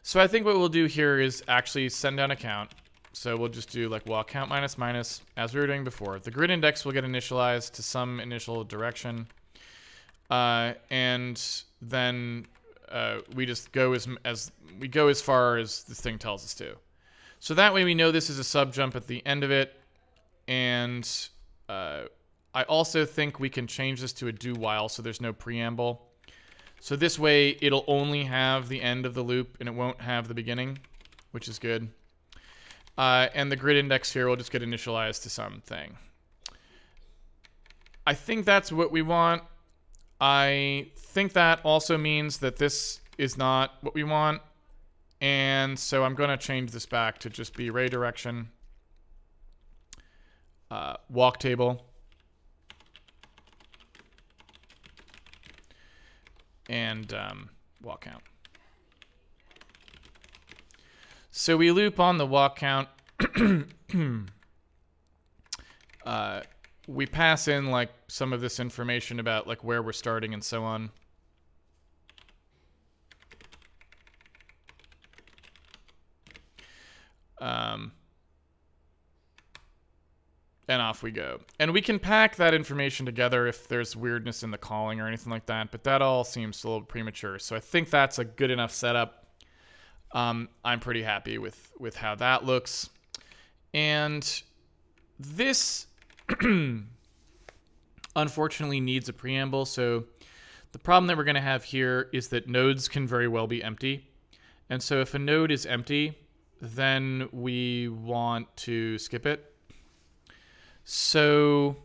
So I think what we'll do here is actually send down a count. So we'll just do like walk count minus minus as we were doing before. The grid index will get initialized to some initial direction. Uh, and then uh, we just go as, as we go as far as this thing tells us to. So that way we know this is a sub jump at the end of it. And uh, I also think we can change this to a do while so there's no preamble. So this way it'll only have the end of the loop and it won't have the beginning, which is good. Uh, and the grid index here will just get initialized to something. I think that's what we want. I think that also means that this is not what we want. And so I'm going to change this back to just be ray direction, uh, walk table, and um, walk count. So we loop on the walk count. uh, we pass in like some of this information about like where we're starting and so on. Um, and off we go. And we can pack that information together if there's weirdness in the calling or anything like that, but that all seems a little premature. So I think that's a good enough setup um, I'm pretty happy with with how that looks. And this unfortunately needs a preamble. So the problem that we're going to have here is that nodes can very well be empty. And so if a node is empty, then we want to skip it. So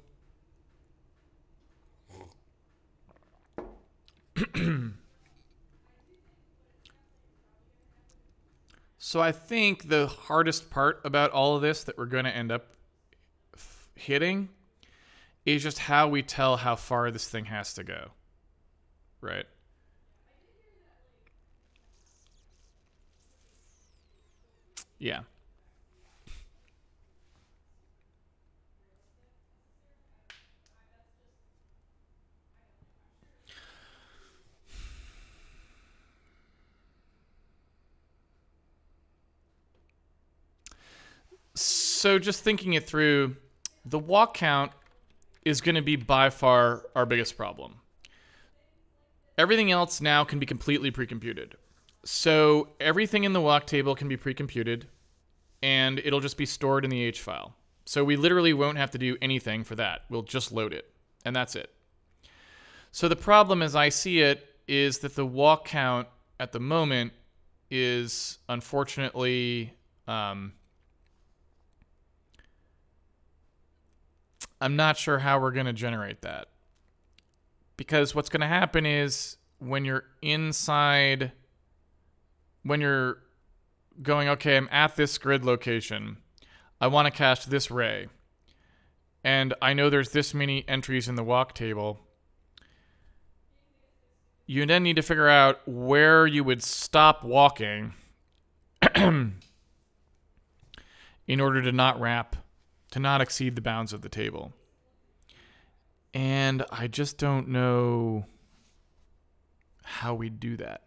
So I think the hardest part about all of this that we're going to end up hitting is just how we tell how far this thing has to go. Right? Yeah. so just thinking it through, the walk count is going to be by far our biggest problem. Everything else now can be completely pre-computed. So everything in the walk table can be pre-computed, and it'll just be stored in the H file. So we literally won't have to do anything for that. We'll just load it, and that's it. So the problem as I see it is that the walk count at the moment is unfortunately um, I'm not sure how we're going to generate that. Because what's going to happen is when you're inside, when you're going, okay, I'm at this grid location, I want to cast this ray, and I know there's this many entries in the walk table. You then need to figure out where you would stop walking in order to not wrap to not exceed the bounds of the table. And I just don't know how we'd do that.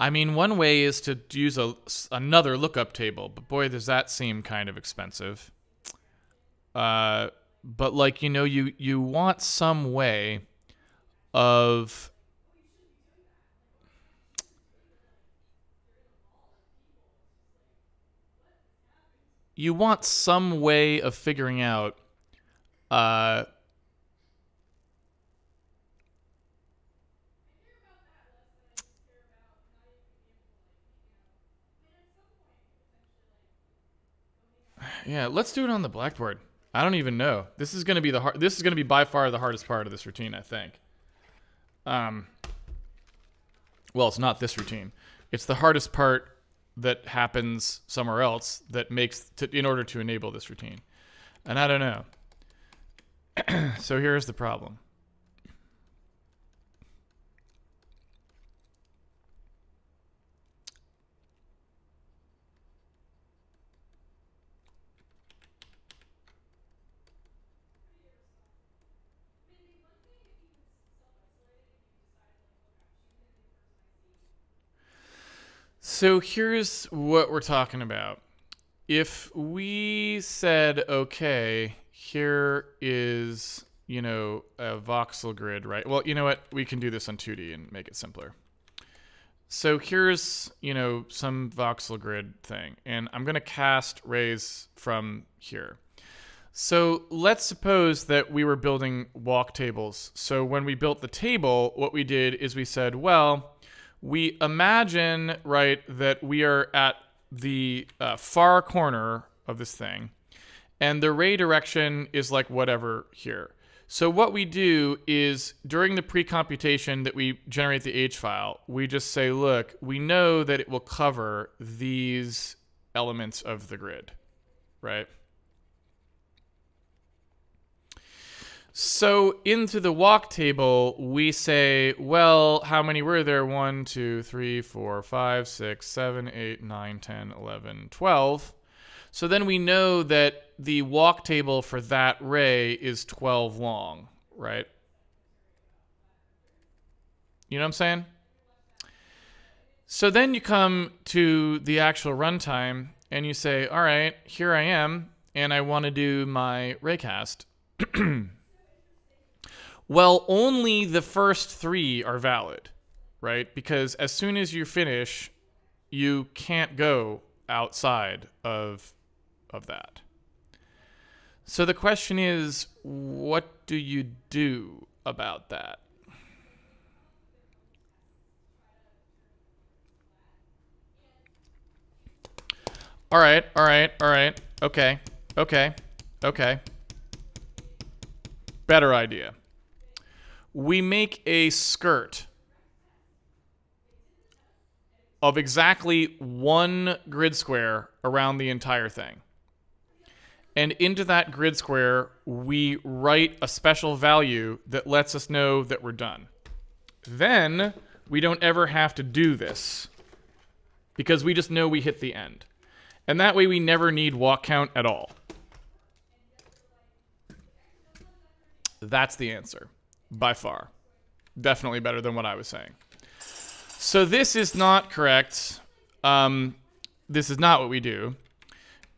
I mean, one way is to use a, another lookup table, but boy, does that seem kind of expensive. Uh, but like you know you you want some way of you want some way of figuring out uh Yeah, let's do it on the blackboard. I don't even know. This is going to be the hard. This is going to be by far the hardest part of this routine, I think. Um. Well, it's not this routine. It's the hardest part that happens somewhere else that makes to, in order to enable this routine. And I don't know. so here's the problem. So here's what we're talking about. If we said, okay, here is, you know, a voxel grid, right? Well, you know what? We can do this on 2D and make it simpler. So here's, you know, some voxel grid thing, and I'm going to cast rays from here. So let's suppose that we were building walk tables. So when we built the table, what we did is we said, well, we imagine, right, that we are at the uh, far corner of this thing, and the ray direction is like whatever here. So what we do is during the pre-computation that we generate the H file, we just say, look, we know that it will cover these elements of the grid, right? So into the walk table, we say, well, how many were there? 1, 2, 3, 4, 5, 6, 7, 8, 9, 10, 11, 12. So then we know that the walk table for that ray is 12 long, right? You know what I'm saying? So then you come to the actual runtime and you say, all right, here I am, and I want to do my raycast. Well, only the first three are valid, right? Because as soon as you finish, you can't go outside of of that. So the question is, what do you do about that? All right, all right, all right. Okay, okay, okay. Better idea we make a skirt of exactly one grid square around the entire thing. And into that grid square, we write a special value that lets us know that we're done. Then we don't ever have to do this because we just know we hit the end. And that way we never need walk count at all. That's the answer, by far. Definitely better than what I was saying. So this is not correct. Um, this is not what we do.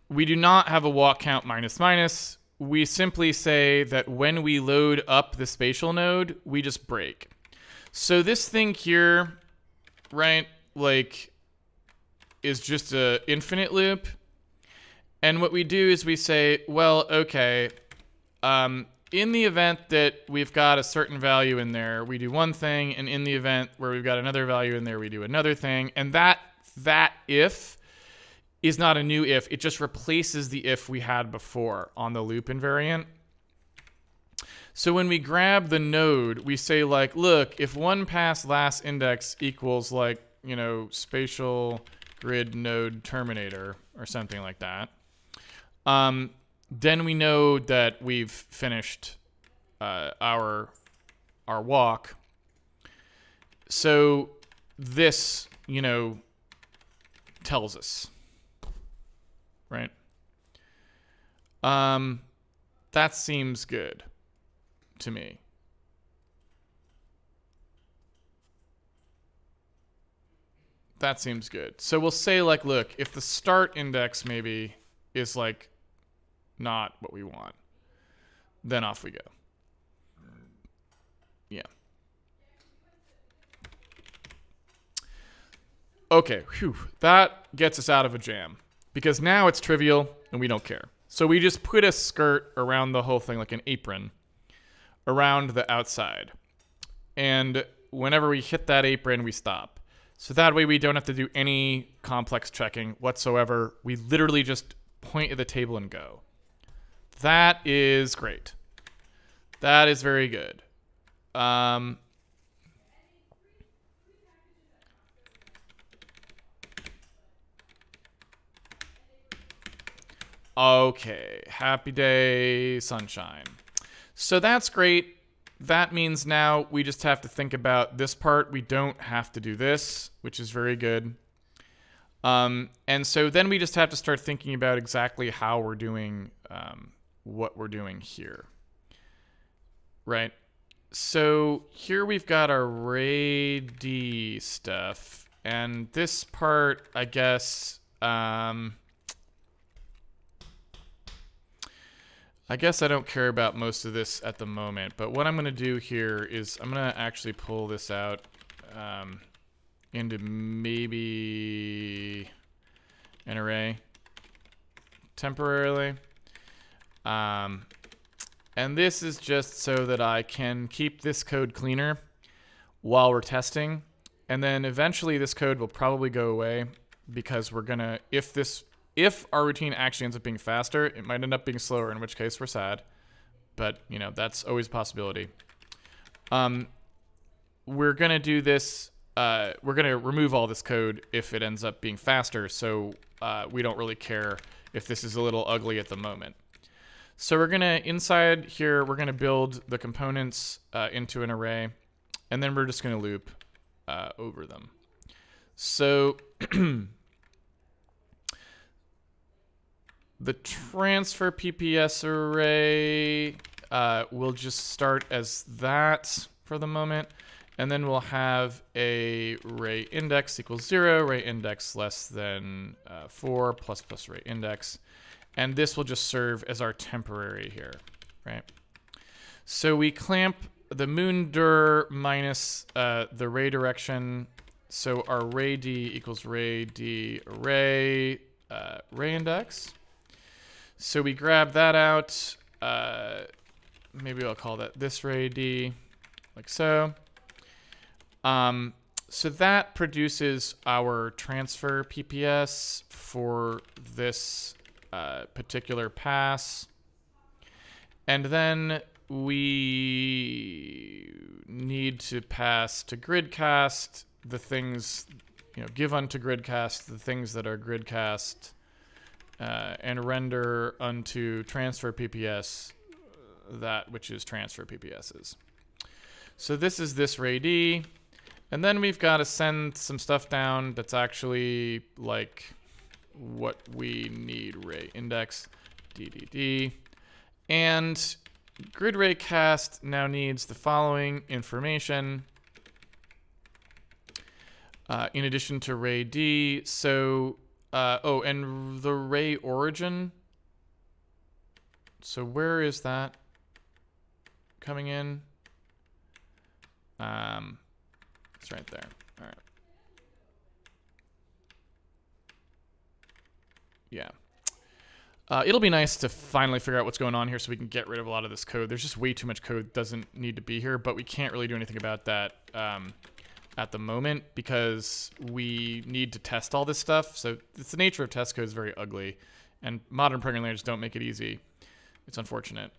We do not have a walk count minus minus. We simply say that when we load up the spatial node, we just break. So this thing here, right, like, is just a infinite loop. And what we do is we say, well, okay, um, in the event that we've got a certain value in there, we do one thing, and in the event where we've got another value in there, we do another thing. And that that if is not a new if, it just replaces the if we had before on the loop invariant. So when we grab the node, we say like, look, if one pass last index equals like, you know, spatial grid node terminator or something like that, um, then we know that we've finished uh, our our walk. So this, you know, tells us, right? Um, that seems good to me. That seems good. So we'll say like, look, if the start index maybe is like not what we want, then off we go. Yeah. Okay, whew, that gets us out of a jam because now it's trivial and we don't care. So we just put a skirt around the whole thing like an apron around the outside. And whenever we hit that apron, we stop. So that way we don't have to do any complex checking whatsoever. We literally just point at the table and go. That is great. That is very good. Um, okay, happy day, sunshine. So that's great. That means now we just have to think about this part. We don't have to do this, which is very good. Um, and so then we just have to start thinking about exactly how we're doing um, what we're doing here. Right? So here we've got our Ray D stuff. And this part, I guess, um, I guess I don't care about most of this at the moment, but what I'm going to do here is I'm going to actually pull this out um, into maybe an array temporarily. Um, and this is just so that I can keep this code cleaner while we're testing. And then eventually this code will probably go away because we're gonna, if this, if our routine actually ends up being faster, it might end up being slower, in which case we're sad. But, you know, that's always a possibility. Um, we're gonna do this, uh, we're gonna remove all this code if it ends up being faster, so uh, we don't really care if this is a little ugly at the moment. So we're going to, inside here, we're going to build the components uh, into an array, and then we're just going to loop uh, over them. So the transfer PPS array uh, will just start as that for the moment. And then we'll have a ray index equals zero, ray index less than uh, four, plus plus ray index. And this will just serve as our temporary here, right? So we clamp the moon dir minus uh, the ray direction. So our ray d equals ray d array uh, ray index. So we grab that out. Uh, maybe I'll call that this ray d, like so. Um, so that produces our transfer PPS for this uh, particular pass. And then we need to pass to gridcast the things, you know, give unto gridcast the things that are gridcast uh, and render unto transfer PPS that which is transfer PPSs. So this is this ray D. And then we've got to send some stuff down that's actually like what we need ray index ddd and grid ray cast now needs the following information. Uh, in addition to ray D, so uh, oh, and the ray origin. So where is that coming in? Um, it's right there. All right. Yeah. Uh, it'll be nice to finally figure out what's going on here so we can get rid of a lot of this code. There's just way too much code doesn't need to be here, but we can't really do anything about that um, at the moment because we need to test all this stuff. So it's the nature of test code is very ugly, and modern programming languages don't make it easy. It's unfortunate.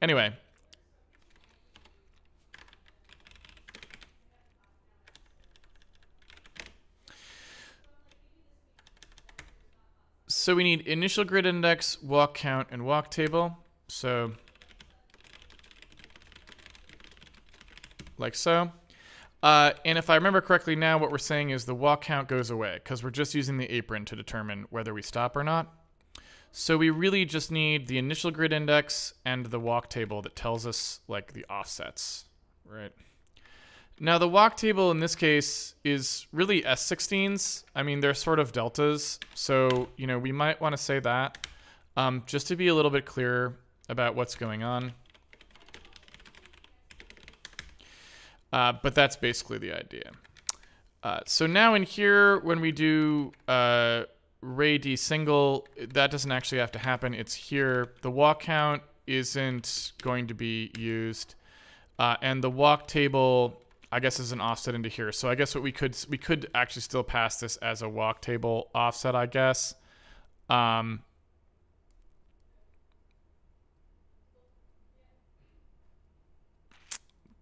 Anyway, So we need initial grid index, walk count, and walk table. So like so. Uh, and if I remember correctly now, what we're saying is the walk count goes away because we're just using the apron to determine whether we stop or not. So we really just need the initial grid index and the walk table that tells us like the offsets, right? Now the walk table in this case is really S16s. I mean, they're sort of deltas. So, you know, we might want to say that um, just to be a little bit clearer about what's going on. Uh, but that's basically the idea. Uh, so now in here, when we do uh, ray d single, that doesn't actually have to happen. It's here. The walk count isn't going to be used. Uh, and the walk table I guess is an offset into here. So I guess what we could we could actually still pass this as a walk table offset, I guess. Um,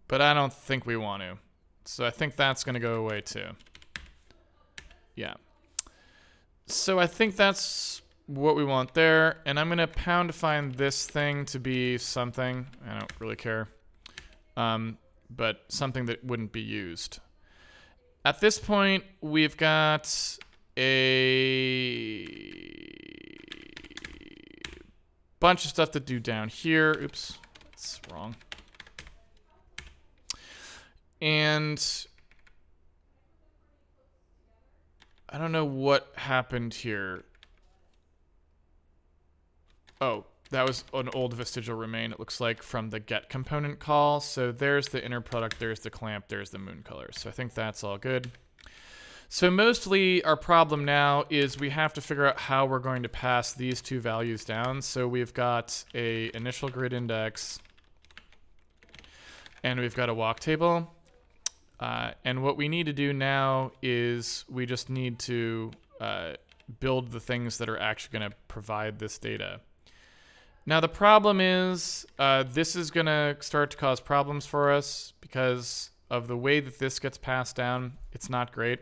but I don't think we want to. So I think that's going to go away too. Yeah. So I think that's what we want there. And I'm going to pound find this thing to be something. I don't really care. Um, but something that wouldn't be used. At this point, we've got a bunch of stuff to do down here. Oops, that's wrong. And I don't know what happened here. Oh, that was an old vestigial remain, it looks like, from the get component call. So there's the inner product, there's the clamp, there's the moon color. So I think that's all good. So mostly our problem now is we have to figure out how we're going to pass these two values down. So we've got a initial grid index and we've got a walk table. Uh, and what we need to do now is we just need to uh, build the things that are actually going to provide this data. Now the problem is uh, this is going to start to cause problems for us because of the way that this gets passed down. It's not great.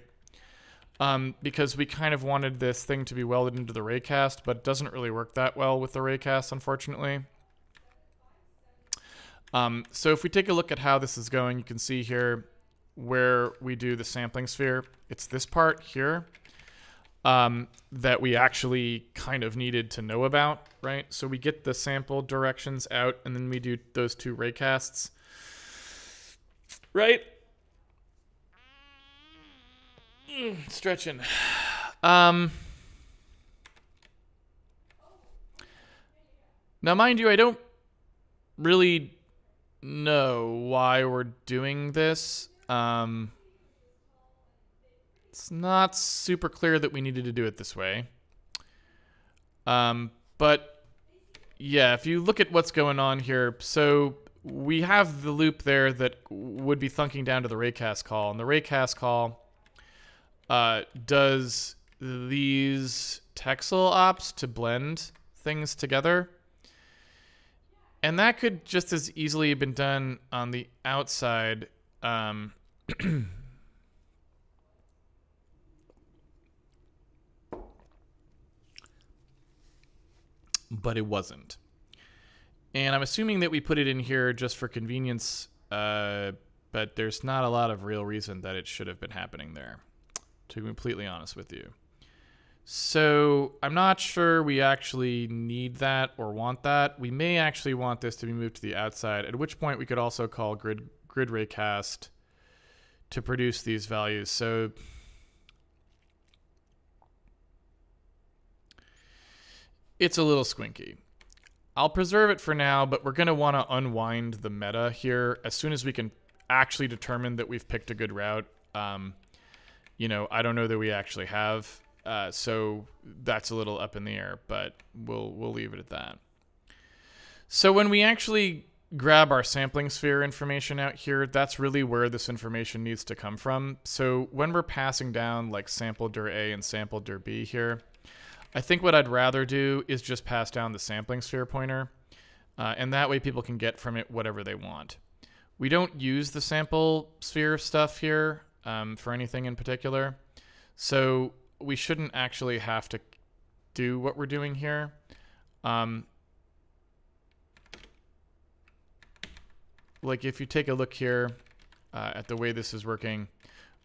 Um, because we kind of wanted this thing to be welded into the raycast, but it doesn't really work that well with the raycast, unfortunately. Um, so if we take a look at how this is going, you can see here where we do the sampling sphere. It's this part here um, that we actually kind of needed to know about, right? So we get the sample directions out, and then we do those two raycasts, right? Mm, stretching. Um, now, mind you, I don't really know why we're doing this. Um, it's not super clear that we needed to do it this way. Um, but yeah, if you look at what's going on here, so we have the loop there that would be thunking down to the raycast call, and the raycast call uh, does these texel ops to blend things together. And that could just as easily have been done on the outside. Um, but it wasn't. And I'm assuming that we put it in here just for convenience, uh, but there's not a lot of real reason that it should have been happening there, to be completely honest with you. So I'm not sure we actually need that or want that. We may actually want this to be moved to the outside, at which point we could also call grid grid raycast to produce these values. So it's a little squinky. I'll preserve it for now, but we're going to want to unwind the meta here as soon as we can actually determine that we've picked a good route. Um, you know, I don't know that we actually have. Uh, so that's a little up in the air, but we'll we'll leave it at that. So when we actually grab our sampling sphere information out here, that's really where this information needs to come from. So when we're passing down like sample dir A and sample dir B here, I think what I'd rather do is just pass down the sampling sphere pointer, uh, and that way people can get from it whatever they want. We don't use the sample sphere stuff here um, for anything in particular, so we shouldn't actually have to do what we're doing here. Um, like if you take a look here uh, at the way this is working,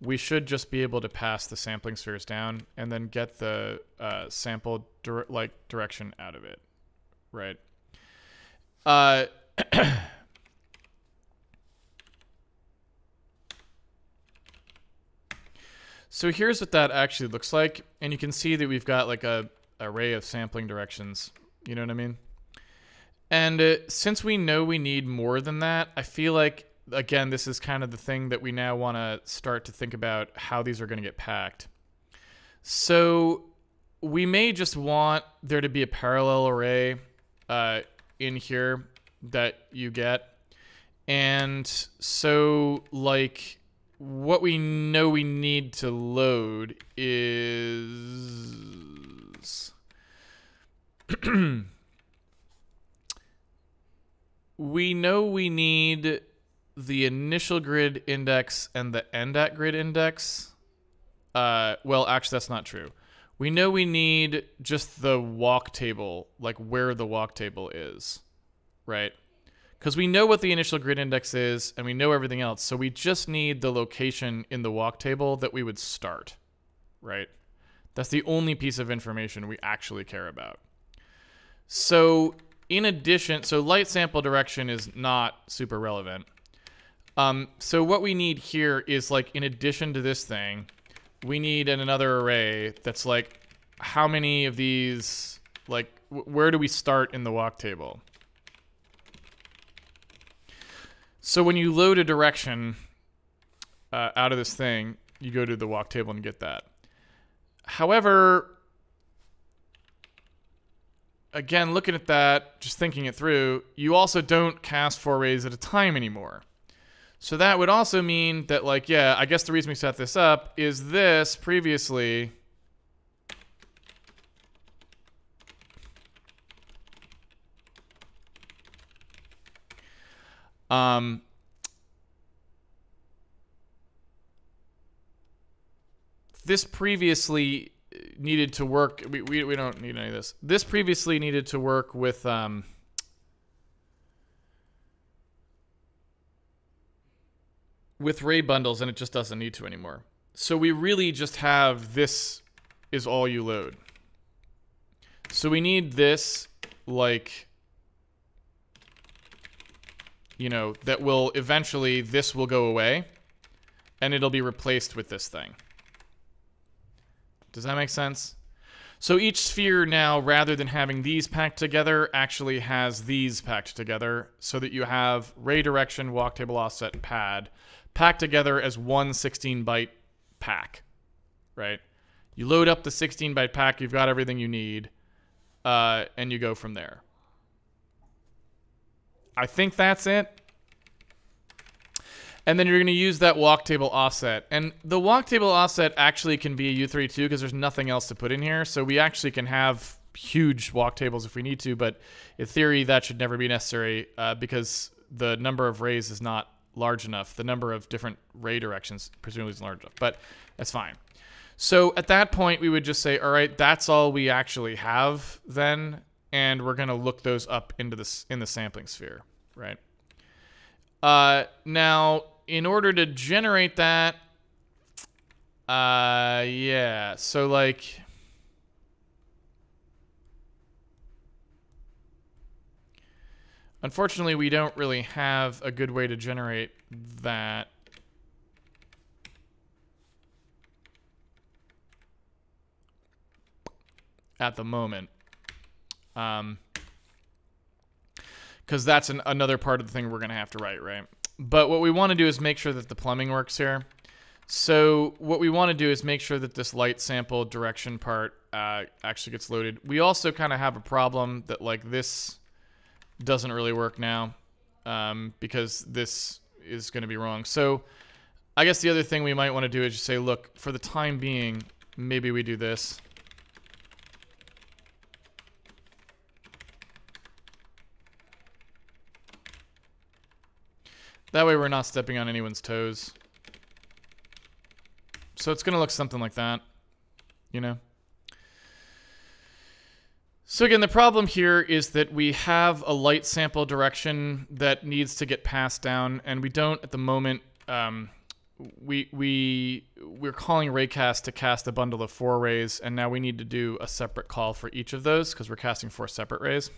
we should just be able to pass the sampling spheres down and then get the uh, sample dir like direction out of it, right? Uh, So here's what that actually looks like. And you can see that we've got like a array of sampling directions. You know what I mean? And uh, since we know we need more than that, I feel like, again, this is kind of the thing that we now want to start to think about how these are going to get packed. So we may just want there to be a parallel array uh, in here that you get. And so, like, what we know we need to load is we know we need the initial grid index and the end at grid index. Uh, well, actually, that's not true. We know we need just the walk table, like where the walk table is, right? because we know what the initial grid index is and we know everything else. So we just need the location in the walk table that we would start, right? That's the only piece of information we actually care about. So in addition, so light sample direction is not super relevant. Um, so what we need here is like, in addition to this thing, we need another array that's like, how many of these, like, where do we start in the walk table? So when you load a direction uh, out of this thing, you go to the walk table and get that. However, again, looking at that, just thinking it through, you also don't cast four rays at a time anymore. So that would also mean that, like, yeah, I guess the reason we set this up is this previously Um, this previously needed to work. We, we, we don't need any of this. This previously needed to work with. Um, with ray bundles and it just doesn't need to anymore. So we really just have this is all you load. So we need this like you know, that will eventually, this will go away and it'll be replaced with this thing. Does that make sense? So each sphere now, rather than having these packed together, actually has these packed together so that you have ray direction, walk table offset, pad packed together as one 16-byte pack, right? You load up the 16-byte pack, you've got everything you need, uh, and you go from there. I think that's it. And then you're going to use that walk table offset. And the walk table offset actually can be a U32 because there's nothing else to put in here. So we actually can have huge walk tables if we need to, but in theory that should never be necessary uh, because the number of rays is not large enough. The number of different ray directions presumably is large enough, but that's fine. So at that point, we would just say, all right, that's all we actually have then and we're going to look those up into this in the sampling sphere, right? Uh, now, in order to generate that, uh, yeah, so like, Unfortunately, we don't really have a good way to generate that. At the moment. Um, because that's an, another part of the thing we're going to have to write, right? But what we want to do is make sure that the plumbing works here. So what we want to do is make sure that this light sample direction part uh, actually gets loaded. We also kind of have a problem that like this doesn't really work now um, because this is going to be wrong. So I guess the other thing we might want to do is just say, look, for the time being, maybe we do this. That way we're not stepping on anyone's toes. So it's going to look something like that, you know? So again, the problem here is that we have a light sample direction that needs to get passed down, and we don't at the moment. Um, we we we're calling raycast to cast a bundle of four rays, and now we need to do a separate call for each of those because we're casting four separate rays.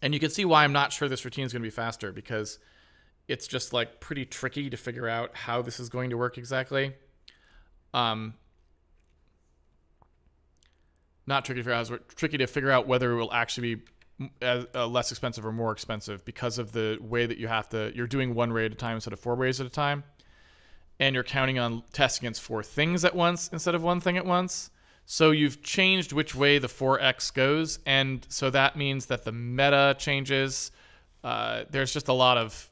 And you can see why I'm not sure this routine is going to be faster because it's just like pretty tricky to figure out how this is going to work exactly. Um, not tricky to figure out, tricky to figure out whether it will actually be as, uh, less expensive or more expensive because of the way that you have to, you're doing one ray at a time instead of four rays at a time. And you're counting on testing against four things at once instead of one thing at once. So you've changed which way the 4x goes, and so that means that the meta changes. Uh, there's just a lot of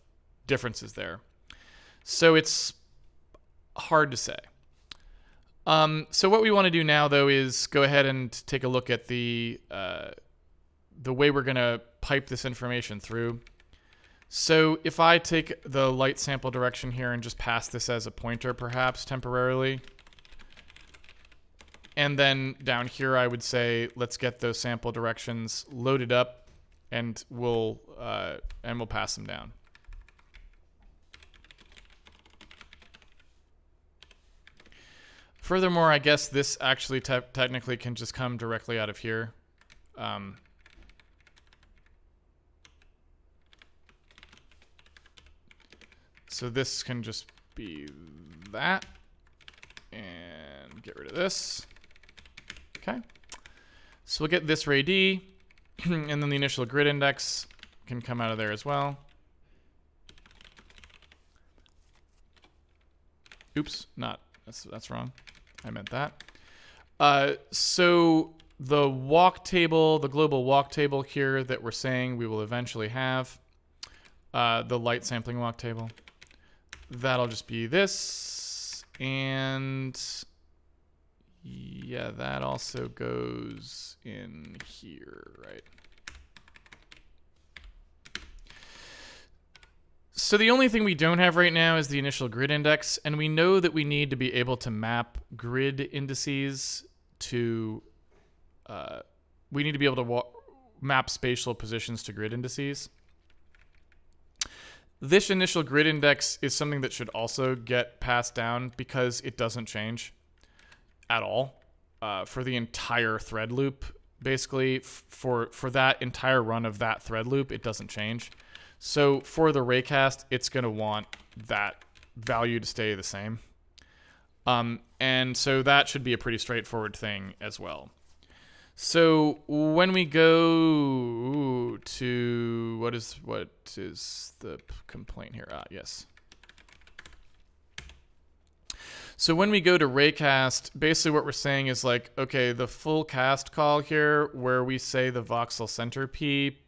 differences there. So it's hard to say. Um, so what we want to do now, though, is go ahead and take a look at the uh, the way we're going to pipe this information through. So if I take the light sample direction here and just pass this as a pointer, perhaps temporarily, and then down here, I would say, let's get those sample directions loaded up and we'll, uh, and we'll pass them down. Furthermore, I guess this actually te technically can just come directly out of here. Um, so this can just be that. And get rid of this. Okay. So we'll get this ray D, and then the initial grid index can come out of there as well. Oops, not, that's, that's wrong. I meant that. Uh, so the walk table, the global walk table here that we're saying we will eventually have, uh, the light sampling walk table, that'll just be this, and yeah, that also goes in here, right? So the only thing we don't have right now is the initial grid index, and we know that we need to be able to map grid indices to, uh, we need to be able to map spatial positions to grid indices. This initial grid index is something that should also get passed down because it doesn't change at all uh, for the entire thread loop. Basically, for for that entire run of that thread loop, it doesn't change. So for the raycast, it's going to want that value to stay the same. Um, and so that should be a pretty straightforward thing as well. So when we go to what is what is the complaint here? Ah, yes. So when we go to raycast, basically what we're saying is like, okay, the full cast call here, where we say the voxel center P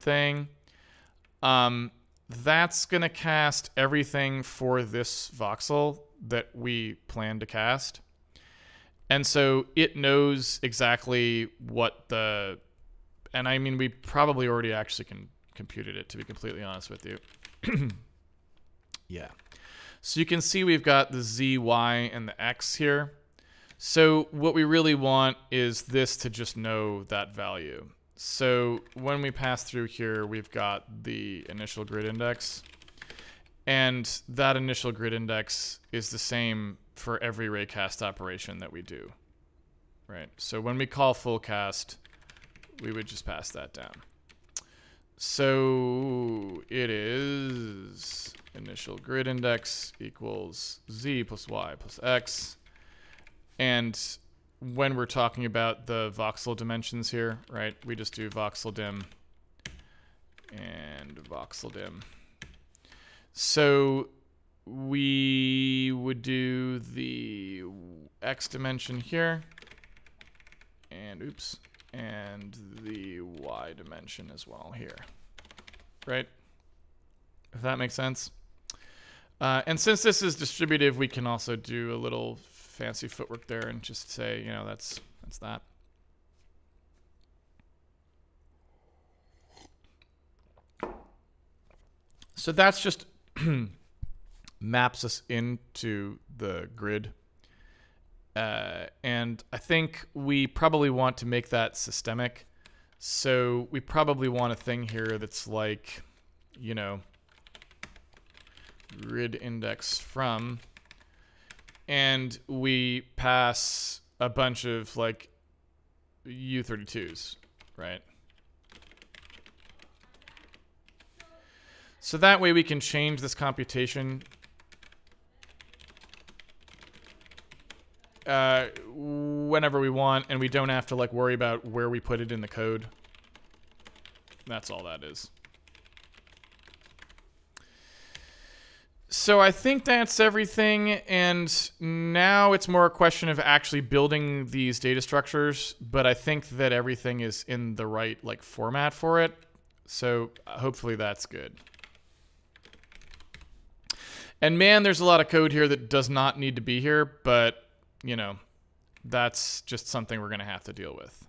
thing, um, that's going to cast everything for this voxel that we plan to cast. And so it knows exactly what the, and I mean, we probably already actually can computed it, to be completely honest with you. yeah. So you can see we've got the z, y, and the x here. So what we really want is this to just know that value. So when we pass through here, we've got the initial grid index. And that initial grid index is the same for every raycast operation that we do. right? So when we call full cast, we would just pass that down. So it is initial grid index equals z plus y plus x. And when we're talking about the voxel dimensions here, right, we just do voxel dim and voxel dim. So we would do the x dimension here and oops and the y dimension as well here right if that makes sense uh, and since this is distributive we can also do a little fancy footwork there and just say you know that's that's that so that's just maps us into the grid. Uh, and I think we probably want to make that systemic. So we probably want a thing here that's like, you know, grid index from, and we pass a bunch of like U32s, right? So that way we can change this computation uh, whenever we want, and we don't have to like worry about where we put it in the code. That's all that is. So I think that's everything, and now it's more a question of actually building these data structures. But I think that everything is in the right like format for it. So uh, hopefully that's good. And man, there's a lot of code here that does not need to be here, but you know, that's just something we're going to have to deal with.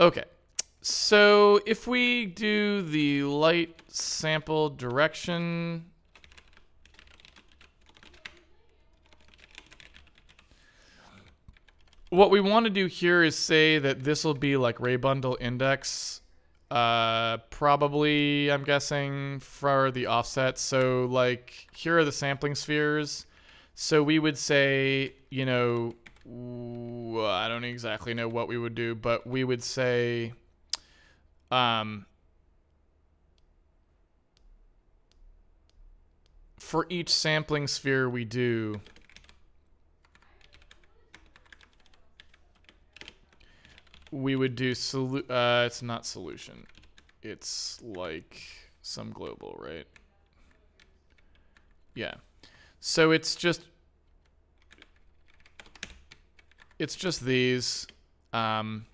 Okay. So if we do the light sample direction, what we want to do here is say that this will be like ray bundle index uh probably i'm guessing for the offset. So like here are the sampling spheres. So we would say, you know, I don't exactly know what we would do, but we would say, um, for each sampling sphere we do, we would do solu uh, it's not solution. It's like some global, right? Yeah. So it's just it's just these. Um,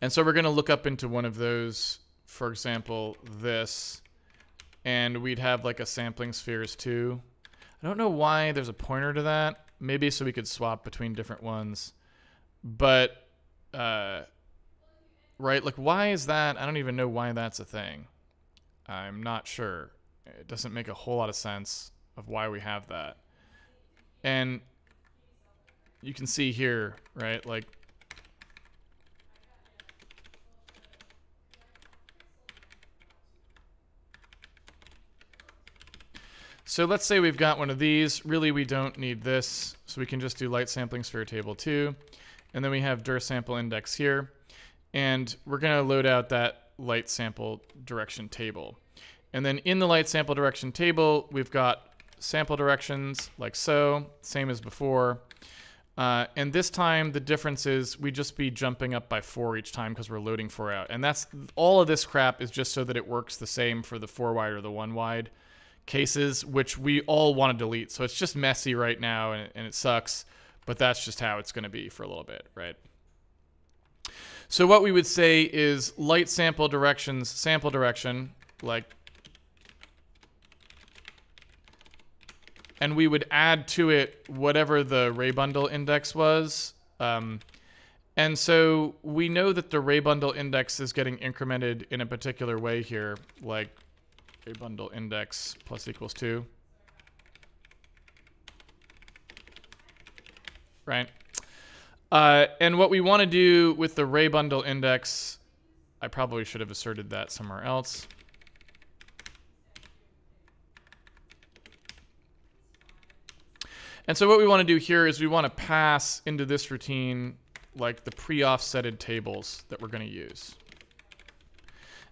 and so we're going to look up into one of those, for example, this, and we'd have like a sampling spheres too. I don't know why there's a pointer to that. Maybe so we could swap between different ones. But, uh, right, like why is that? I don't even know why that's a thing. I'm not sure. It doesn't make a whole lot of sense of why we have that. And you can see here, right? Like So let's say we've got one of these. Really, we don't need this. So we can just do light sampling sphere table 2. And then we have dir sample index here. And we're going to load out that light sample direction table. And then in the light sample direction table, we've got sample directions like so, same as before. Uh, and this time, the difference is we just be jumping up by four each time because we're loading four out. And that's all of this crap is just so that it works the same for the four wide or the one wide cases, which we all want to delete. So it's just messy right now and, and it sucks, but that's just how it's going to be for a little bit, right? So what we would say is light sample directions, sample direction, like and we would add to it whatever the ray bundle index was. Um, and so we know that the ray bundle index is getting incremented in a particular way here, like ray bundle index plus equals 2. Right? Uh, and what we want to do with the ray bundle index, I probably should have asserted that somewhere else. And so what we want to do here is we want to pass into this routine like the pre-offsetted tables that we're going to use.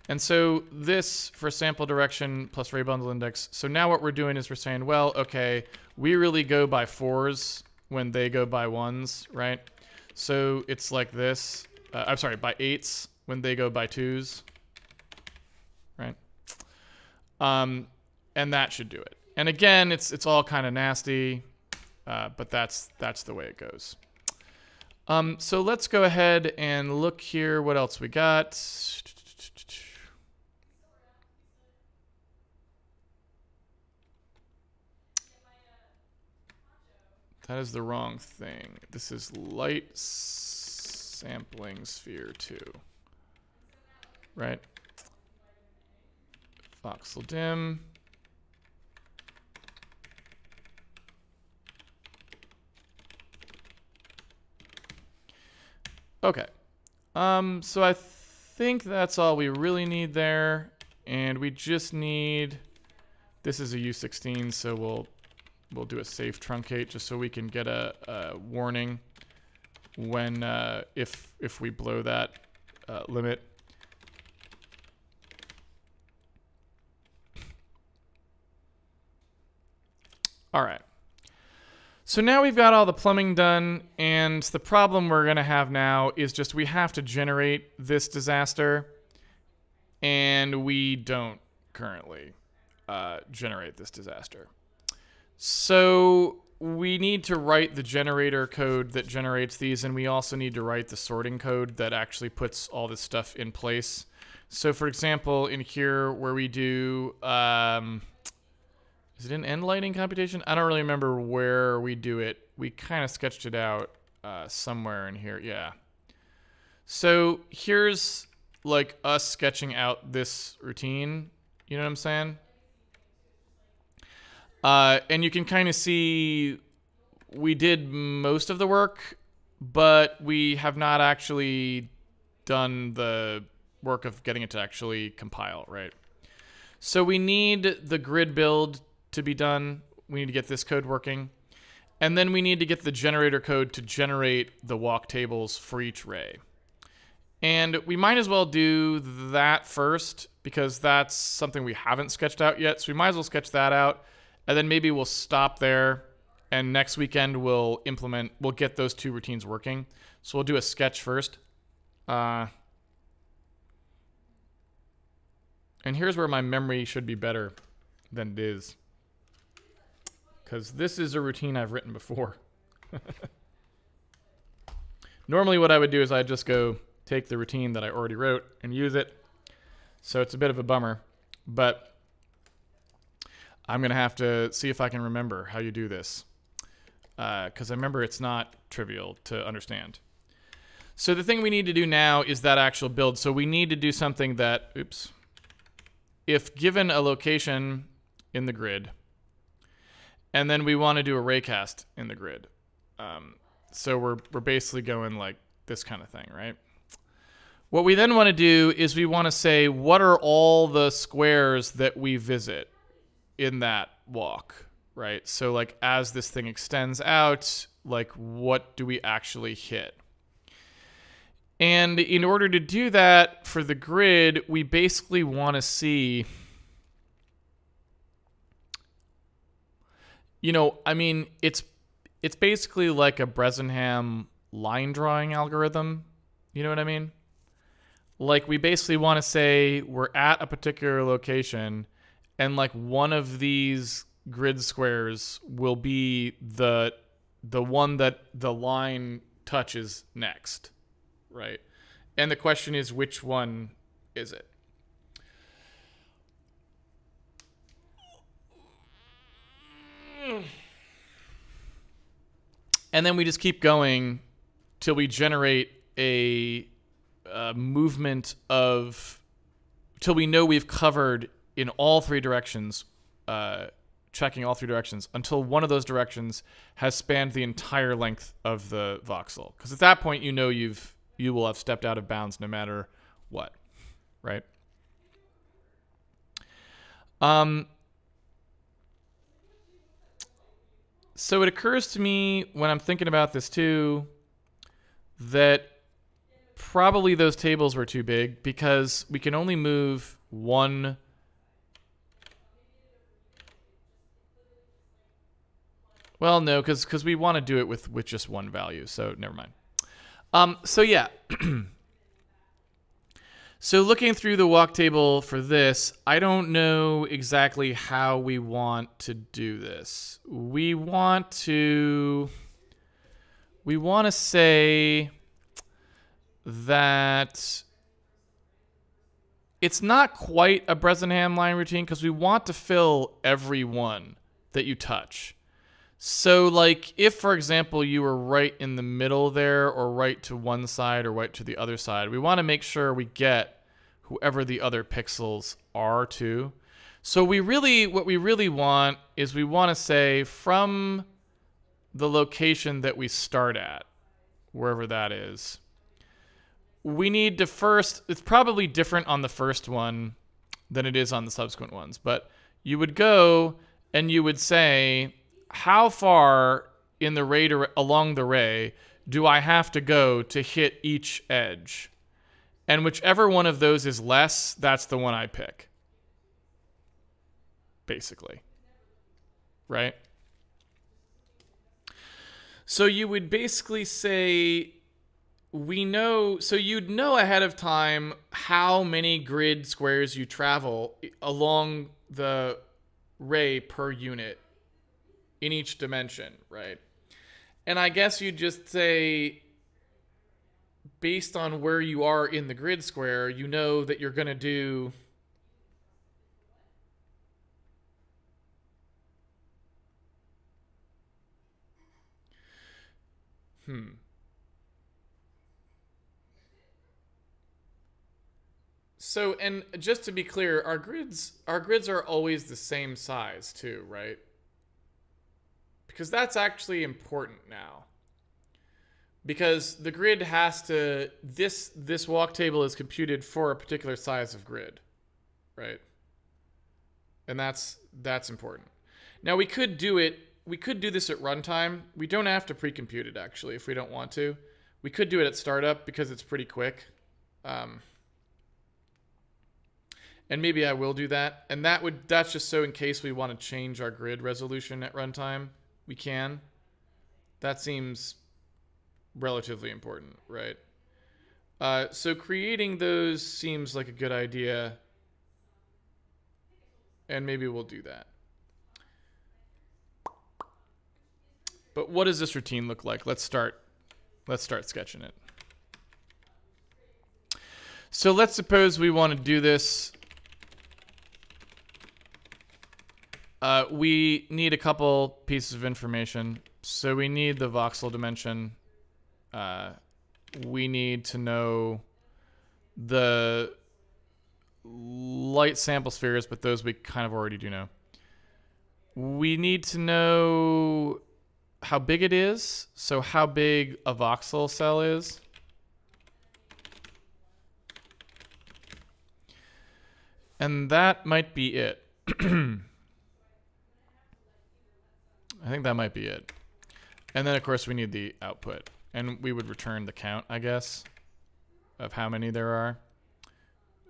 And so this for sample direction plus ray bundle index. So now what we're doing is we're saying, well, okay, we really go by fours when they go by ones, right? So it's like this. Uh, I'm sorry, by eights when they go by twos, right? Um, and that should do it. And again, it's it's all kind of nasty, uh, but that's that's the way it goes. Um, so let's go ahead and look here. What else we got? That is the wrong thing. This is light sampling sphere 2. Right? Voxel dim. Okay. Um, so I think that's all we really need there. And we just need... This is a U16, so we'll we'll do a safe truncate just so we can get a, a warning when uh, if if we blow that uh, limit. All right. So now we've got all the plumbing done, and the problem we're going to have now is just we have to generate this disaster, and we don't currently uh, generate this disaster. So we need to write the generator code that generates these, and we also need to write the sorting code that actually puts all this stuff in place. So for example, in here where we do, um, is it an end lighting computation? I don't really remember where we do it. We kind of sketched it out uh, somewhere in here. Yeah. So here's like us sketching out this routine. You know what I'm saying? Uh, and you can kind of see we did most of the work, but we have not actually done the work of getting it to actually compile, right? So we need the grid build to be done. We need to get this code working. And then we need to get the generator code to generate the walk tables for each ray. And we might as well do that first because that's something we haven't sketched out yet. So we might as well sketch that out and then maybe we'll stop there and next weekend we'll implement we'll get those two routines working. So we'll do a sketch first. Uh, and here's where my memory should be better than it is. Because this is a routine I've written before. Normally what I would do is I'd just go take the routine that I already wrote and use it. So it's a bit of a bummer but I'm going to have to see if I can remember how you do this. Because uh, I remember it's not trivial to understand. So the thing we need to do now is that actual build. So we need to do something that, oops, if given a location in the grid, and then we want to do a raycast in the grid. Um, so we're, we're basically going like this kind of thing, right? What we then want to do is we want to say, what are all the squares that we visit? In that walk, right? So like as this thing extends out, like what do we actually hit? And in order to do that for the grid, we basically want to see you know, I mean, it's it's basically like a Bresenham line drawing algorithm. You know what I mean? Like we basically want to say we're at a particular location and like one of these grid squares will be the the one that the line touches next, right? And the question is which one is it? And then we just keep going till we generate a, a movement of till we know we've covered in all three directions, uh, checking all three directions until one of those directions has spanned the entire length of the voxel. Because at that point, you know you've you will have stepped out of bounds no matter what, right? Um, so it occurs to me when I'm thinking about this too that probably those tables were too big because we can only move one Well, no, because because we want to do it with with just one value, so never mind. Um, so yeah. so looking through the walk table for this, I don't know exactly how we want to do this. We want to we want to say that it's not quite a Bresenham line routine because we want to fill every one that you touch. So, like, if, for example, you were right in the middle there, or right to one side, or right to the other side, we want to make sure we get whoever the other pixels are, too. So, we really, what we really want is we want to say from the location that we start at, wherever that is, we need to first, it's probably different on the first one than it is on the subsequent ones, but you would go and you would say, how far in the ray to, along the ray do I have to go to hit each edge? And whichever one of those is less, that's the one I pick. Basically. Right? So you would basically say we know so you'd know ahead of time how many grid squares you travel along the ray per unit in each dimension, right? And I guess you just say, based on where you are in the grid square, you know that you're going to do. Hmm. So, and just to be clear, our grids our grids are always the same size too, right? Because that's actually important now. Because the grid has to this this walk table is computed for a particular size of grid, right? And that's that's important. Now we could do it we could do this at runtime. We don't have to pre-compute it actually if we don't want to. We could do it at startup because it's pretty quick. Um, and maybe I will do that. And that would that's just so in case we want to change our grid resolution at runtime we can. That seems relatively important, right? Uh, so creating those seems like a good idea. And maybe we'll do that. But what does this routine look like? Let's start. Let's start sketching it. So let's suppose we want to do this Uh, we need a couple pieces of information. So we need the voxel dimension. Uh, we need to know the light sample spheres, but those we kind of already do know. We need to know how big it is. So how big a voxel cell is. And that might be it. I think that might be it. And then, of course, we need the output. And we would return the count, I guess, of how many there are.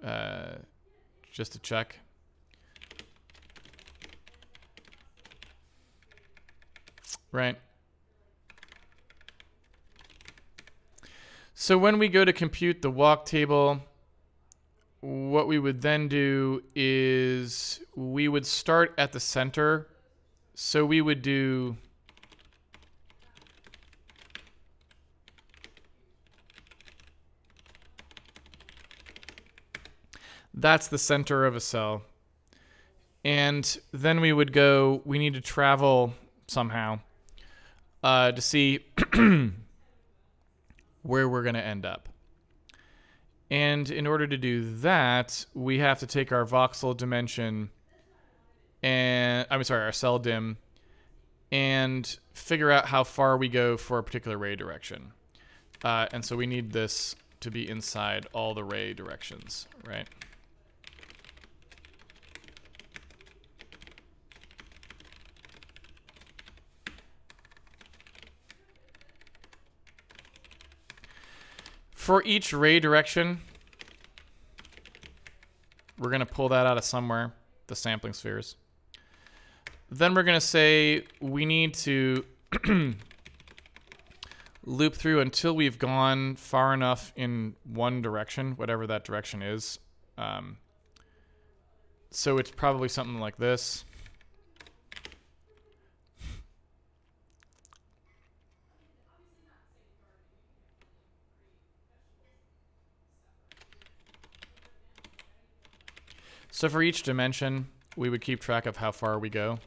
Uh, just to check. Right. So when we go to compute the walk table, what we would then do is we would start at the center so we would do... That's the center of a cell. And then we would go, we need to travel somehow uh, to see where we're going to end up. And in order to do that, we have to take our voxel dimension and I'm sorry, our cell dim, and figure out how far we go for a particular ray direction. Uh, and so we need this to be inside all the ray directions, right? For each ray direction, we're going to pull that out of somewhere, the sampling spheres. Then we're going to say we need to loop through until we've gone far enough in one direction, whatever that direction is. Um, so it's probably something like this. So for each dimension, we would keep track of how far we go.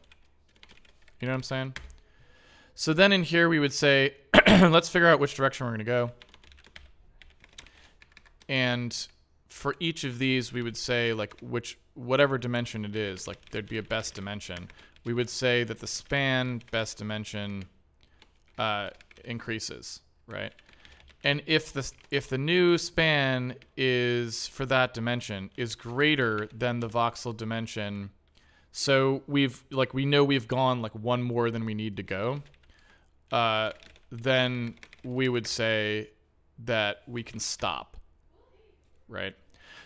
You know what I'm saying? So then in here we would say, let's figure out which direction we're going to go. And for each of these, we would say like which, whatever dimension it is, like there'd be a best dimension. We would say that the span best dimension uh, increases, right? And if the if the new span is for that dimension is greater than the voxel dimension, so we've like we know we've gone like one more than we need to go, uh, then we would say that we can stop, right?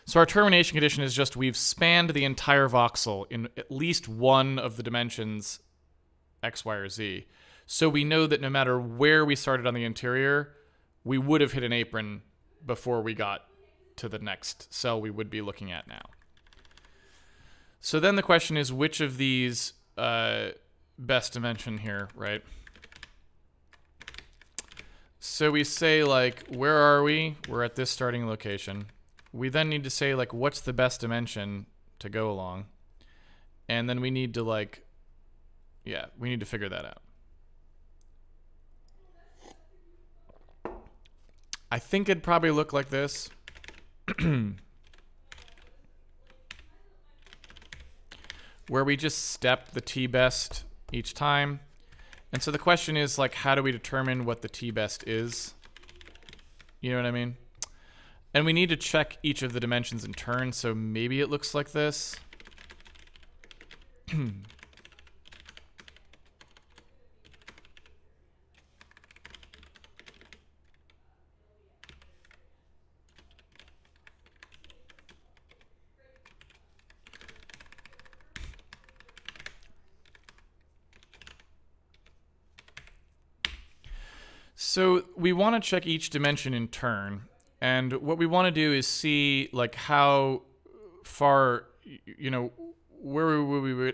So our termination condition is just we've spanned the entire voxel in at least one of the dimensions x, y, or z. So we know that no matter where we started on the interior, we would have hit an apron before we got to the next cell we would be looking at now. So then the question is which of these uh, best dimension here, right? So we say like, where are we? We're at this starting location. We then need to say like, what's the best dimension to go along? And then we need to like, yeah, we need to figure that out. I think it'd probably look like this. Where we just step the t-best each time. And so the question is like how do we determine what the t-best is? You know what I mean? And we need to check each of the dimensions in turn, so maybe it looks like this. So we want to check each dimension in turn. And what we want to do is see like how far, you know, where would we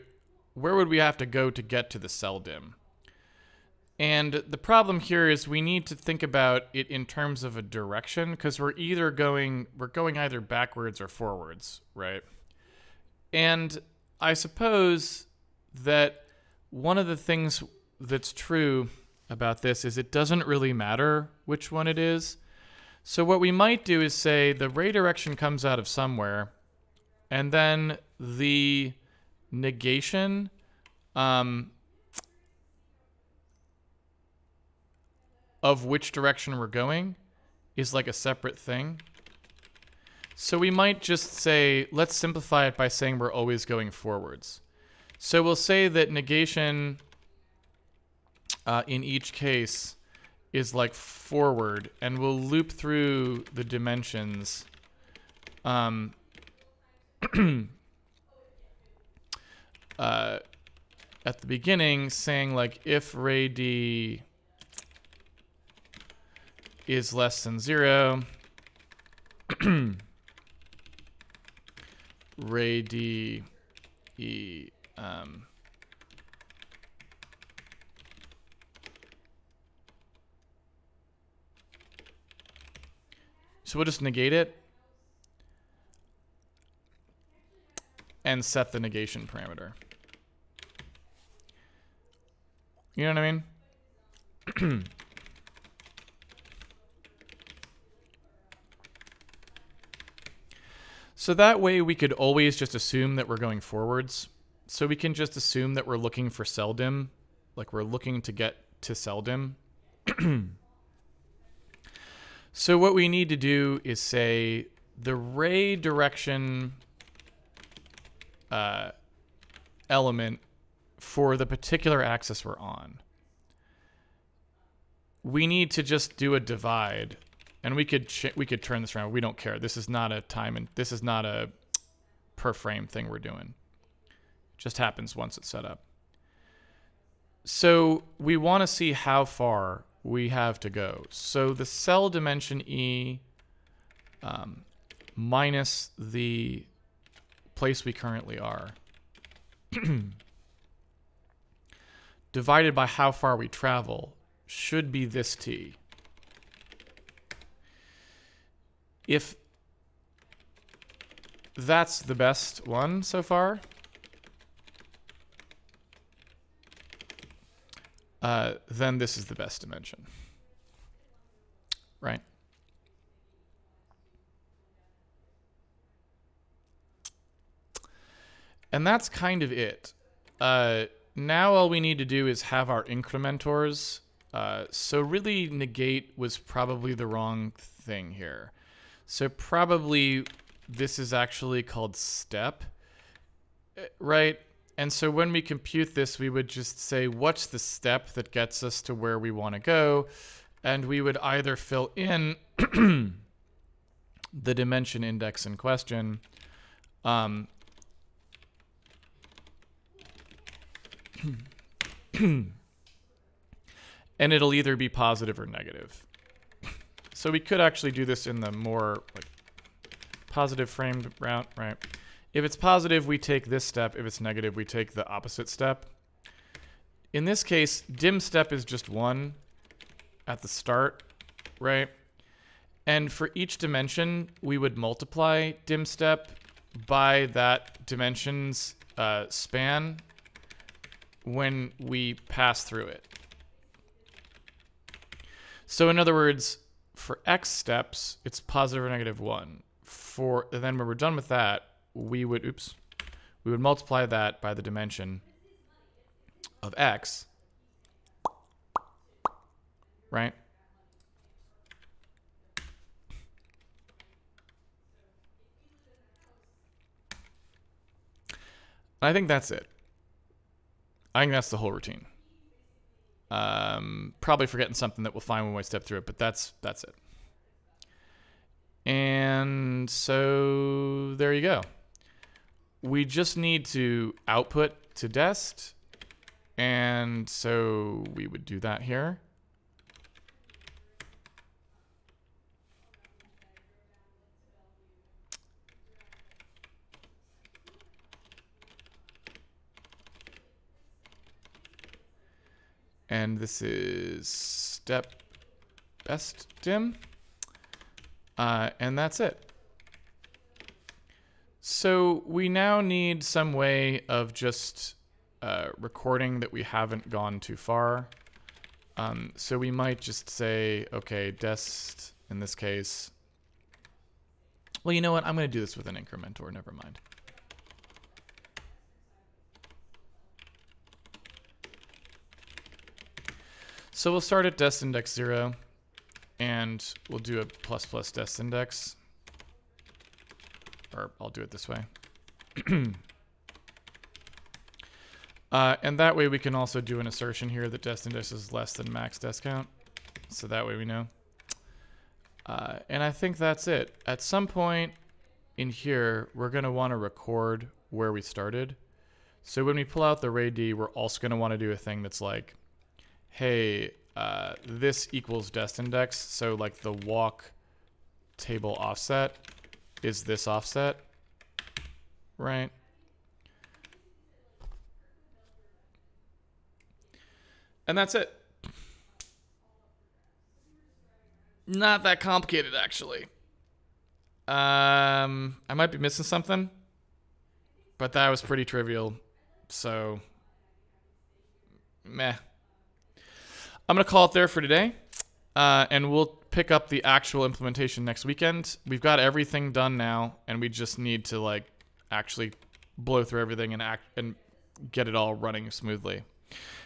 where would we have to go to get to the cell dim? And the problem here is we need to think about it in terms of a direction because we're either going we're going either backwards or forwards, right? And I suppose that one of the things that's true about this is it doesn't really matter which one it is. So what we might do is say the ray direction comes out of somewhere, and then the negation um, of which direction we're going is like a separate thing. So we might just say, let's simplify it by saying we're always going forwards. So we'll say that negation uh, in each case is like forward, and we'll loop through the dimensions. Um, uh, at the beginning, saying like if ray d is less than zero, ray d e um, So we'll just negate it and set the negation parameter. You know what I mean? so that way we could always just assume that we're going forwards. So we can just assume that we're looking for cell dim, like we're looking to get to cell dim. So what we need to do is say the ray direction uh, element for the particular axis we're on. We need to just do a divide and we could we could turn this around. We don't care. This is not a time and this is not a per frame thing we're doing. It just happens once it's set up. So we want to see how far we have to go. So the cell dimension E um, minus the place we currently are divided by how far we travel should be this t. If that's the best one so far, uh, then this is the best dimension. Right? And that's kind of it. Uh, now all we need to do is have our incrementors. Uh, so really negate was probably the wrong thing here. So probably this is actually called step, uh, right? And so when we compute this, we would just say, what's the step that gets us to where we want to go? And we would either fill in the dimension index in question, um, and it'll either be positive or negative. So we could actually do this in the more like positive framed route, right? If it's positive, we take this step. If it's negative, we take the opposite step. In this case, dim step is just one at the start, right? And for each dimension, we would multiply dim step by that dimension's uh, span when we pass through it. So in other words, for x steps, it's positive or negative 1. For then when we're done with that, we would oops, we would multiply that by the dimension of x. Right? I think that's it. I think that's the whole routine. Um, probably forgetting something that we'll find when we step through it, but that's that's it. And so there you go. We just need to output to dest. And so we would do that here. And this is step best dim. Uh, and that's it. So we now need some way of just uh, recording that we haven't gone too far. Um, so we might just say, okay, dest in this case. Well, you know what? I'm going to do this with an incrementor. Never mind. So we'll start at dest index 0, and we'll do a plus plus dest index. Or I'll do it this way. uh, and that way we can also do an assertion here that dest index is less than max dest count. So that way we know. Uh, and I think that's it. At some point in here, we're going to want to record where we started. So when we pull out the ray D, we're also going to want to do a thing that's like, hey, uh, this equals dest index. So like the walk table offset is this offset, right? And that's it. Not that complicated, actually. Um, I might be missing something, but that was pretty trivial. So, meh. I'm going to call it there for today. Uh, and we'll pick up the actual implementation next weekend. We've got everything done now, and we just need to like actually blow through everything and act and get it all running smoothly.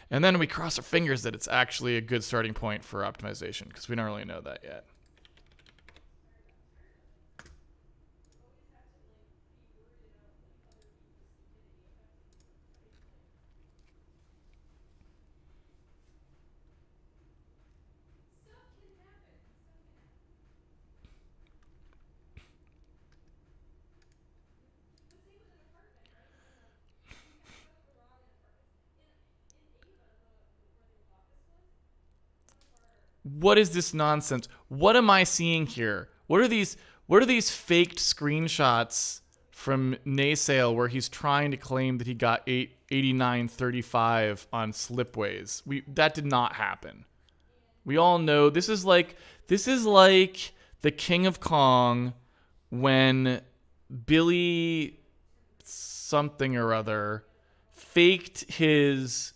And then we cross our fingers that it's actually a good starting point for optimization because we don't really know that yet. What is this nonsense? What am I seeing here? What are these what are these faked screenshots from Naysale where he's trying to claim that he got 8 8935 on slipways? We that did not happen. We all know this is like this is like the King of Kong when Billy something or other faked his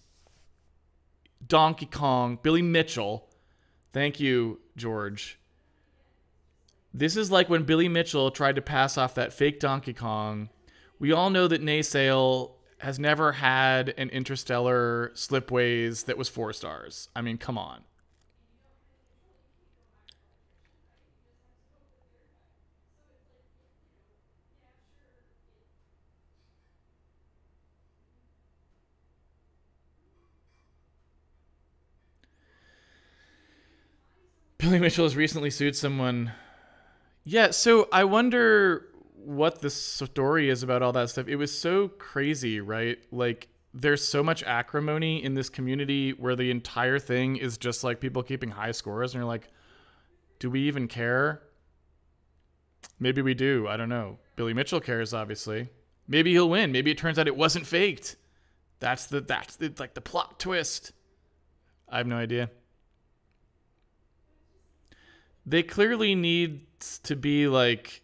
Donkey Kong, Billy Mitchell. Thank you, George. This is like when Billy Mitchell tried to pass off that fake Donkey Kong. We all know that Naysale has never had an interstellar slipways that was four stars. I mean, come on. Billy Mitchell has recently sued someone. Yeah, so I wonder what the story is about all that stuff. It was so crazy, right? Like, there's so much acrimony in this community where the entire thing is just like people keeping high scores, and you're like, do we even care? Maybe we do. I don't know. Billy Mitchell cares, obviously. Maybe he'll win. Maybe it turns out it wasn't faked. That's the that's the, like the plot twist. I have no idea they clearly need to be like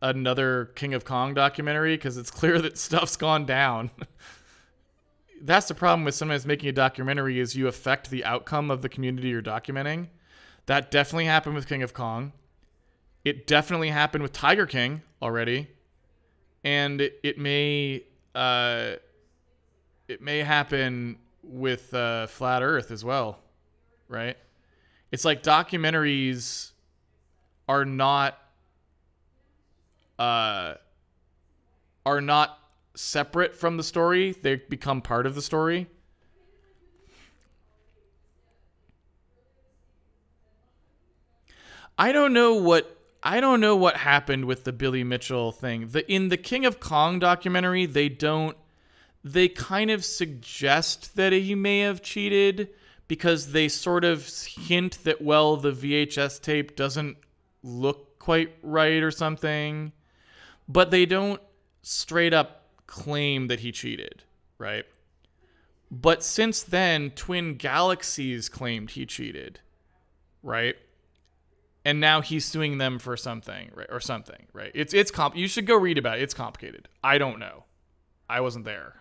another King of Kong documentary because it's clear that stuff's gone down. That's the problem with sometimes making a documentary is you affect the outcome of the community you're documenting. That definitely happened with King of Kong. It definitely happened with Tiger King already, and it, it may uh, it may happen with uh, Flat Earth as well, right? It's like documentaries are not uh are not separate from the story. They become part of the story. I don't know what I don't know what happened with the Billy Mitchell thing. The in the King of Kong documentary, they don't they kind of suggest that he may have cheated because they sort of hint that well the VHS tape doesn't look quite right or something, but they don't straight up claim that he cheated, right? But since then, Twin Galaxies claimed he cheated, right? And now he's suing them for something, right? Or something, right? It's it's comp. You should go read about it. It's complicated. I don't know. I wasn't there.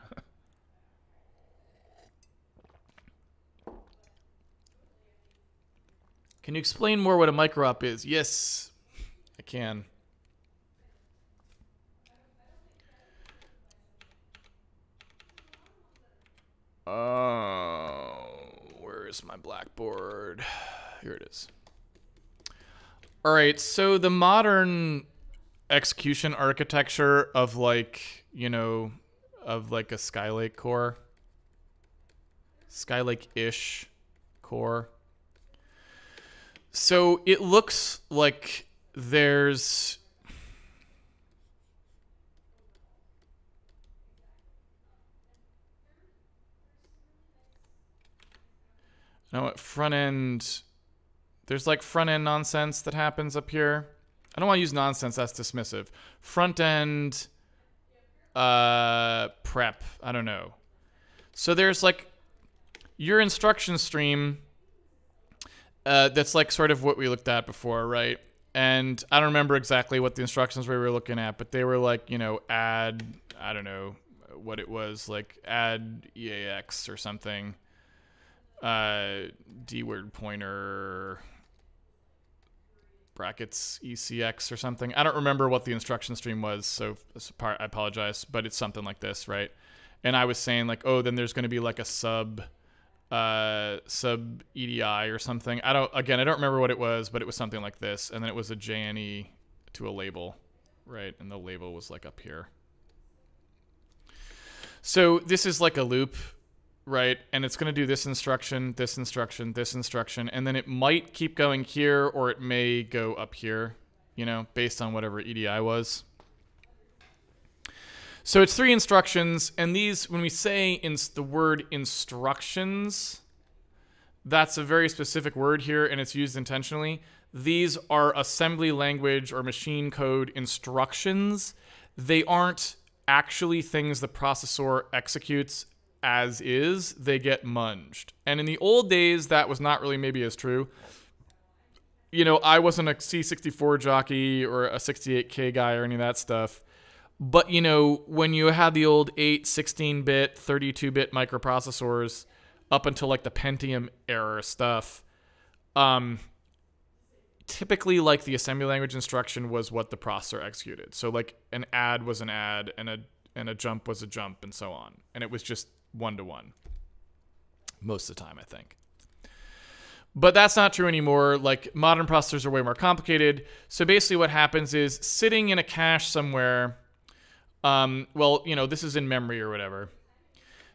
Can you explain more what a micro op is? Yes, I can. Oh, where is my blackboard? Here it is. All right, so the modern execution architecture of like, you know, of like a Skylake core, Skylake-ish core so it looks like there's No, front end, there's like front end nonsense that happens up here. I don't want to use nonsense, that's dismissive. Front end uh, prep, I don't know. So there's like your instruction stream uh, that's like sort of what we looked at before, right? And I don't remember exactly what the instructions we were looking at, but they were like, you know, add, I don't know what it was, like add EAX or something, uh, D word pointer, brackets ECX or something. I don't remember what the instruction stream was, so I apologize, but it's something like this, right? And I was saying like, oh, then there's going to be like a sub uh, sub EDI or something. I don't. Again, I don't remember what it was, but it was something like this, and then it was a JNE to a label, right? And the label was like up here. So this is like a loop, right? And it's going to do this instruction, this instruction, this instruction, and then it might keep going here, or it may go up here, you know, based on whatever EDI was. So it's three instructions, and these, when we say the word instructions, that's a very specific word here and it's used intentionally. These are assembly language or machine code instructions. They aren't actually things the processor executes as is, they get munged. And in the old days, that was not really maybe as true. You know, I wasn't a C64 jockey or a 68K guy or any of that stuff. But, you know, when you had the old 8, 16 bit, 32 bit microprocessors up until like the Pentium era stuff, um, typically like the assembly language instruction was what the processor executed. So like an add was an add and a and a jump was a jump and so on. And it was just one to one. Most of the time, I think. But that's not true anymore. Like modern processors are way more complicated. So basically what happens is sitting in a cache somewhere um, well, you know, this is in memory or whatever.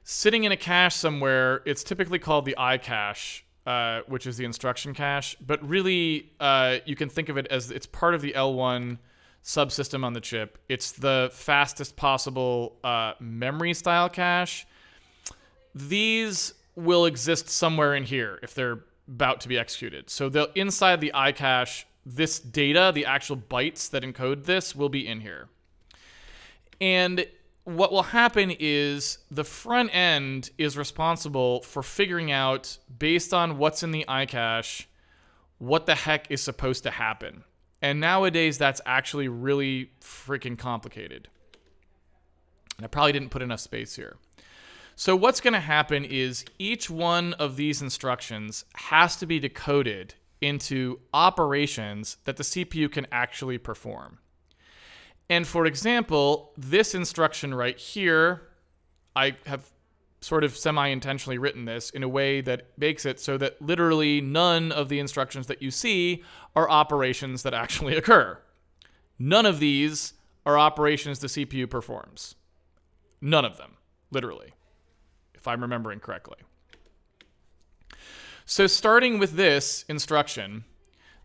Sitting in a cache somewhere, it's typically called the I cache uh, which is the instruction cache. But really, uh, you can think of it as it's part of the L1 subsystem on the chip. It's the fastest possible uh, memory style cache. These will exist somewhere in here if they're about to be executed. So inside the I cache, this data, the actual bytes that encode this, will be in here. And what will happen is the front end is responsible for figuring out, based on what's in the iCache, what the heck is supposed to happen. And nowadays, that's actually really freaking complicated. And I probably didn't put enough space here. So what's going to happen is each one of these instructions has to be decoded into operations that the CPU can actually perform. And for example, this instruction right here, I have sort of semi-intentionally written this in a way that makes it so that literally none of the instructions that you see are operations that actually occur. None of these are operations the CPU performs. None of them, literally, if I'm remembering correctly. So starting with this instruction,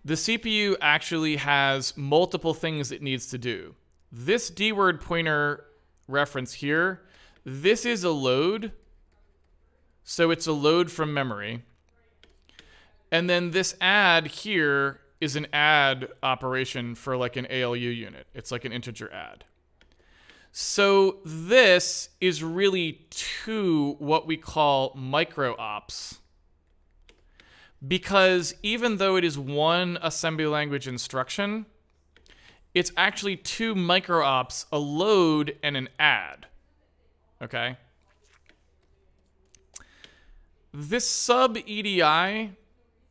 the CPU actually has multiple things it needs to do. This D word pointer reference here, this is a load. So it's a load from memory. And then this add here is an add operation for like an ALU unit. It's like an integer add. So this is really two what we call micro ops. Because even though it is one assembly language instruction, it's actually two micro ops, a load and an add. Okay? This sub EDI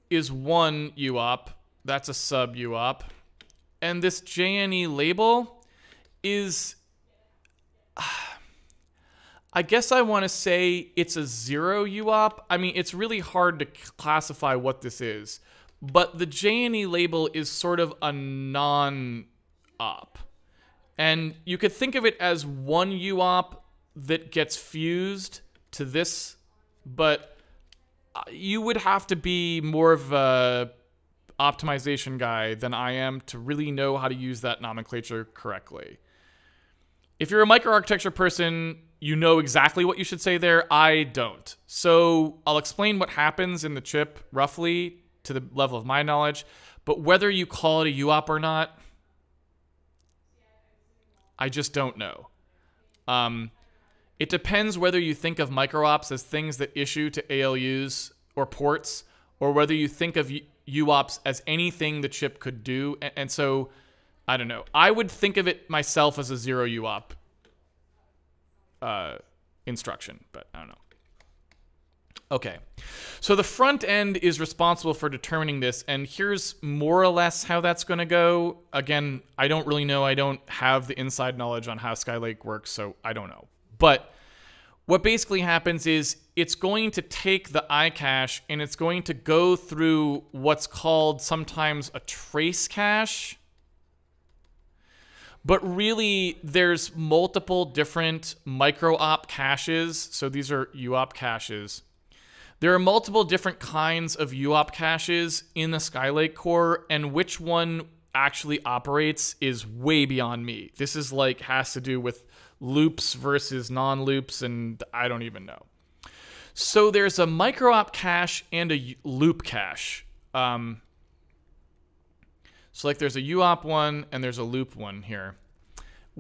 is one UOP. That's a sub UOP. And this JNE label is... I guess I want to say it's a zero UOP. I mean, it's really hard to classify what this is. But the JNE label is sort of a non op. And you could think of it as one UOP that gets fused to this, but uh, you would have to be more of a optimization guy than I am to really know how to use that nomenclature correctly. If you're a microarchitecture person, you know exactly what you should say there. I don't. So I'll explain what happens in the chip roughly to the level of my knowledge, but whether you call it a UOP or not, I just don't know. Um, it depends whether you think of microops as things that issue to ALUs or ports, or whether you think of UOPs as anything the chip could do. And, and so, I don't know. I would think of it myself as a zero UOP uh, instruction, but I don't know. Okay, so the front end is responsible for determining this, and here's more or less how that's going to go. Again, I don't really know. I don't have the inside knowledge on how Skylake works, so I don't know. But what basically happens is it's going to take the iCache and it's going to go through what's called sometimes a trace cache. But really, there's multiple different micro op caches. So these are UOP caches there are multiple different kinds of UOP caches in the Skylake core, and which one actually operates is way beyond me. This is like has to do with loops versus non-loops, and I don't even know. So there's a micro op cache and a loop cache. Um, so like there's a UOP one and there's a loop one here.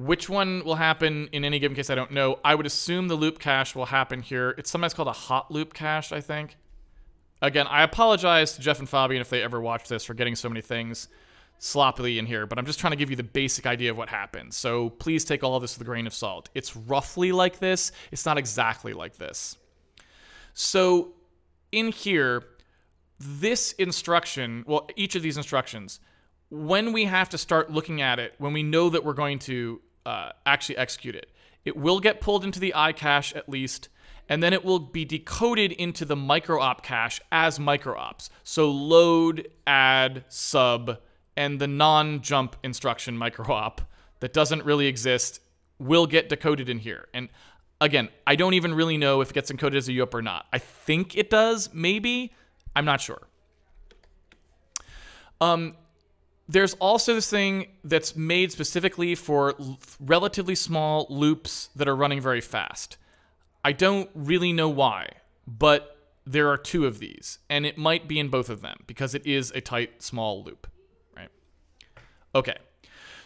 Which one will happen in any given case, I don't know. I would assume the loop cache will happen here. It's sometimes called a hot loop cache, I think. Again, I apologize to Jeff and Fabian if they ever watch this for getting so many things sloppily in here, but I'm just trying to give you the basic idea of what happens. So please take all of this with a grain of salt. It's roughly like this. It's not exactly like this. So in here, this instruction, well, each of these instructions, when we have to start looking at it, when we know that we're going to uh, actually execute it, it will get pulled into the iCache at least, and then it will be decoded into the micro-op cache as micro-ops. So load, add, sub, and the non-jump instruction micro-op that doesn't really exist will get decoded in here. And again, I don't even really know if it gets encoded as a UOP or not. I think it does, maybe. I'm not sure. Um, there's also this thing that's made specifically for relatively small loops that are running very fast. I don't really know why, but there are two of these, and it might be in both of them because it is a tight, small loop, right? Okay,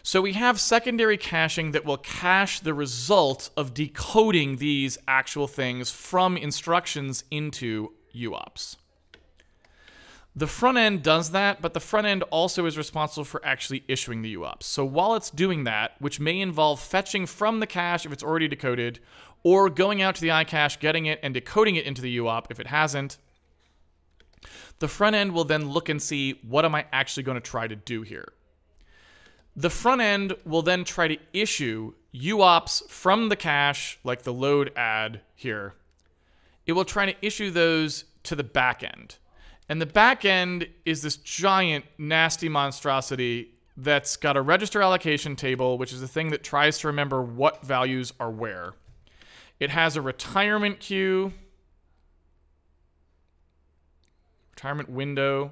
so we have secondary caching that will cache the result of decoding these actual things from instructions into UOPs. The front end does that, but the front end also is responsible for actually issuing the UOPs. So while it's doing that, which may involve fetching from the cache if it's already decoded, or going out to the iCache, getting it, and decoding it into the UOP if it hasn't, the front end will then look and see what am I actually going to try to do here. The front end will then try to issue UOPs from the cache, like the load add here. It will try to issue those to the back end. And the back end is this giant, nasty monstrosity that's got a register allocation table, which is a thing that tries to remember what values are where. It has a retirement queue, retirement window.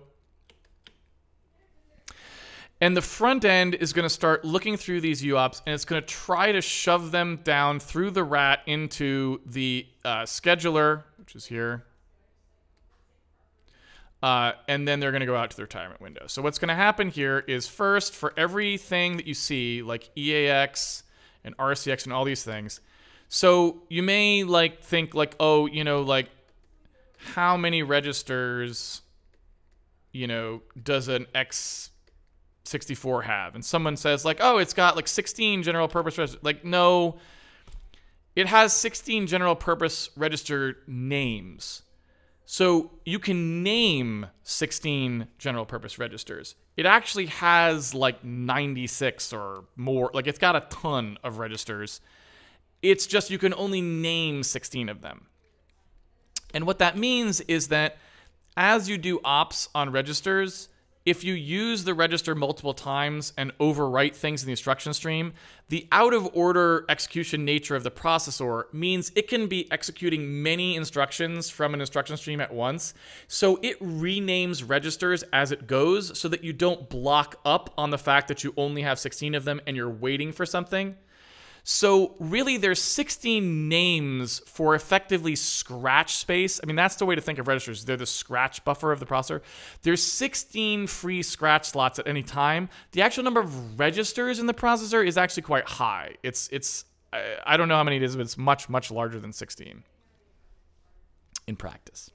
And the front end is going to start looking through these UOPs and it's going to try to shove them down through the rat into the uh, scheduler, which is here. Uh, and then they're going to go out to the retirement window. So what's going to happen here is first, for everything that you see, like EAX and RCX and all these things, so you may like think like, oh, you know, like how many registers, you know, does an X64 have? And someone says like, oh, it's got like 16 general purpose registers. Like, no, it has 16 general purpose register names. So you can name 16 general purpose registers. It actually has like 96 or more. Like it's got a ton of registers. It's just you can only name 16 of them. And what that means is that as you do ops on registers, if you use the register multiple times and overwrite things in the instruction stream, the out of order execution nature of the processor means it can be executing many instructions from an instruction stream at once. So it renames registers as it goes so that you don't block up on the fact that you only have 16 of them and you're waiting for something. So really, there's 16 names for effectively scratch space. I mean, that's the way to think of registers. They're the scratch buffer of the processor. There's 16 free scratch slots at any time. The actual number of registers in the processor is actually quite high. It's it's I don't know how many it is, but it's much much larger than 16 in practice.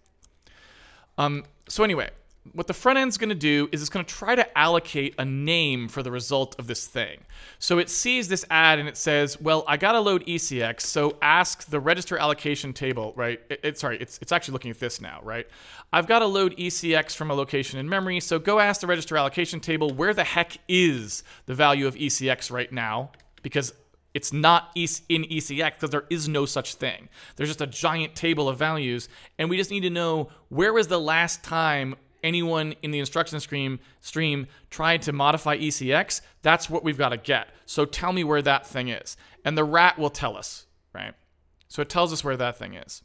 Um, so anyway, what the front end's going to do is it's going to try to allocate a name for the result of this thing. So it sees this add and it says, well, I got to load ECX, so ask the register allocation table, right? It, it, sorry, it's, it's actually looking at this now, right? I've got to load ECX from a location in memory, so go ask the register allocation table where the heck is the value of ECX right now, because it's not in ECX because there is no such thing. There's just a giant table of values, and we just need to know where was the last time anyone in the instruction stream stream tried to modify ECX, that's what we've got to get. So tell me where that thing is. And the rat will tell us, right? So it tells us where that thing is.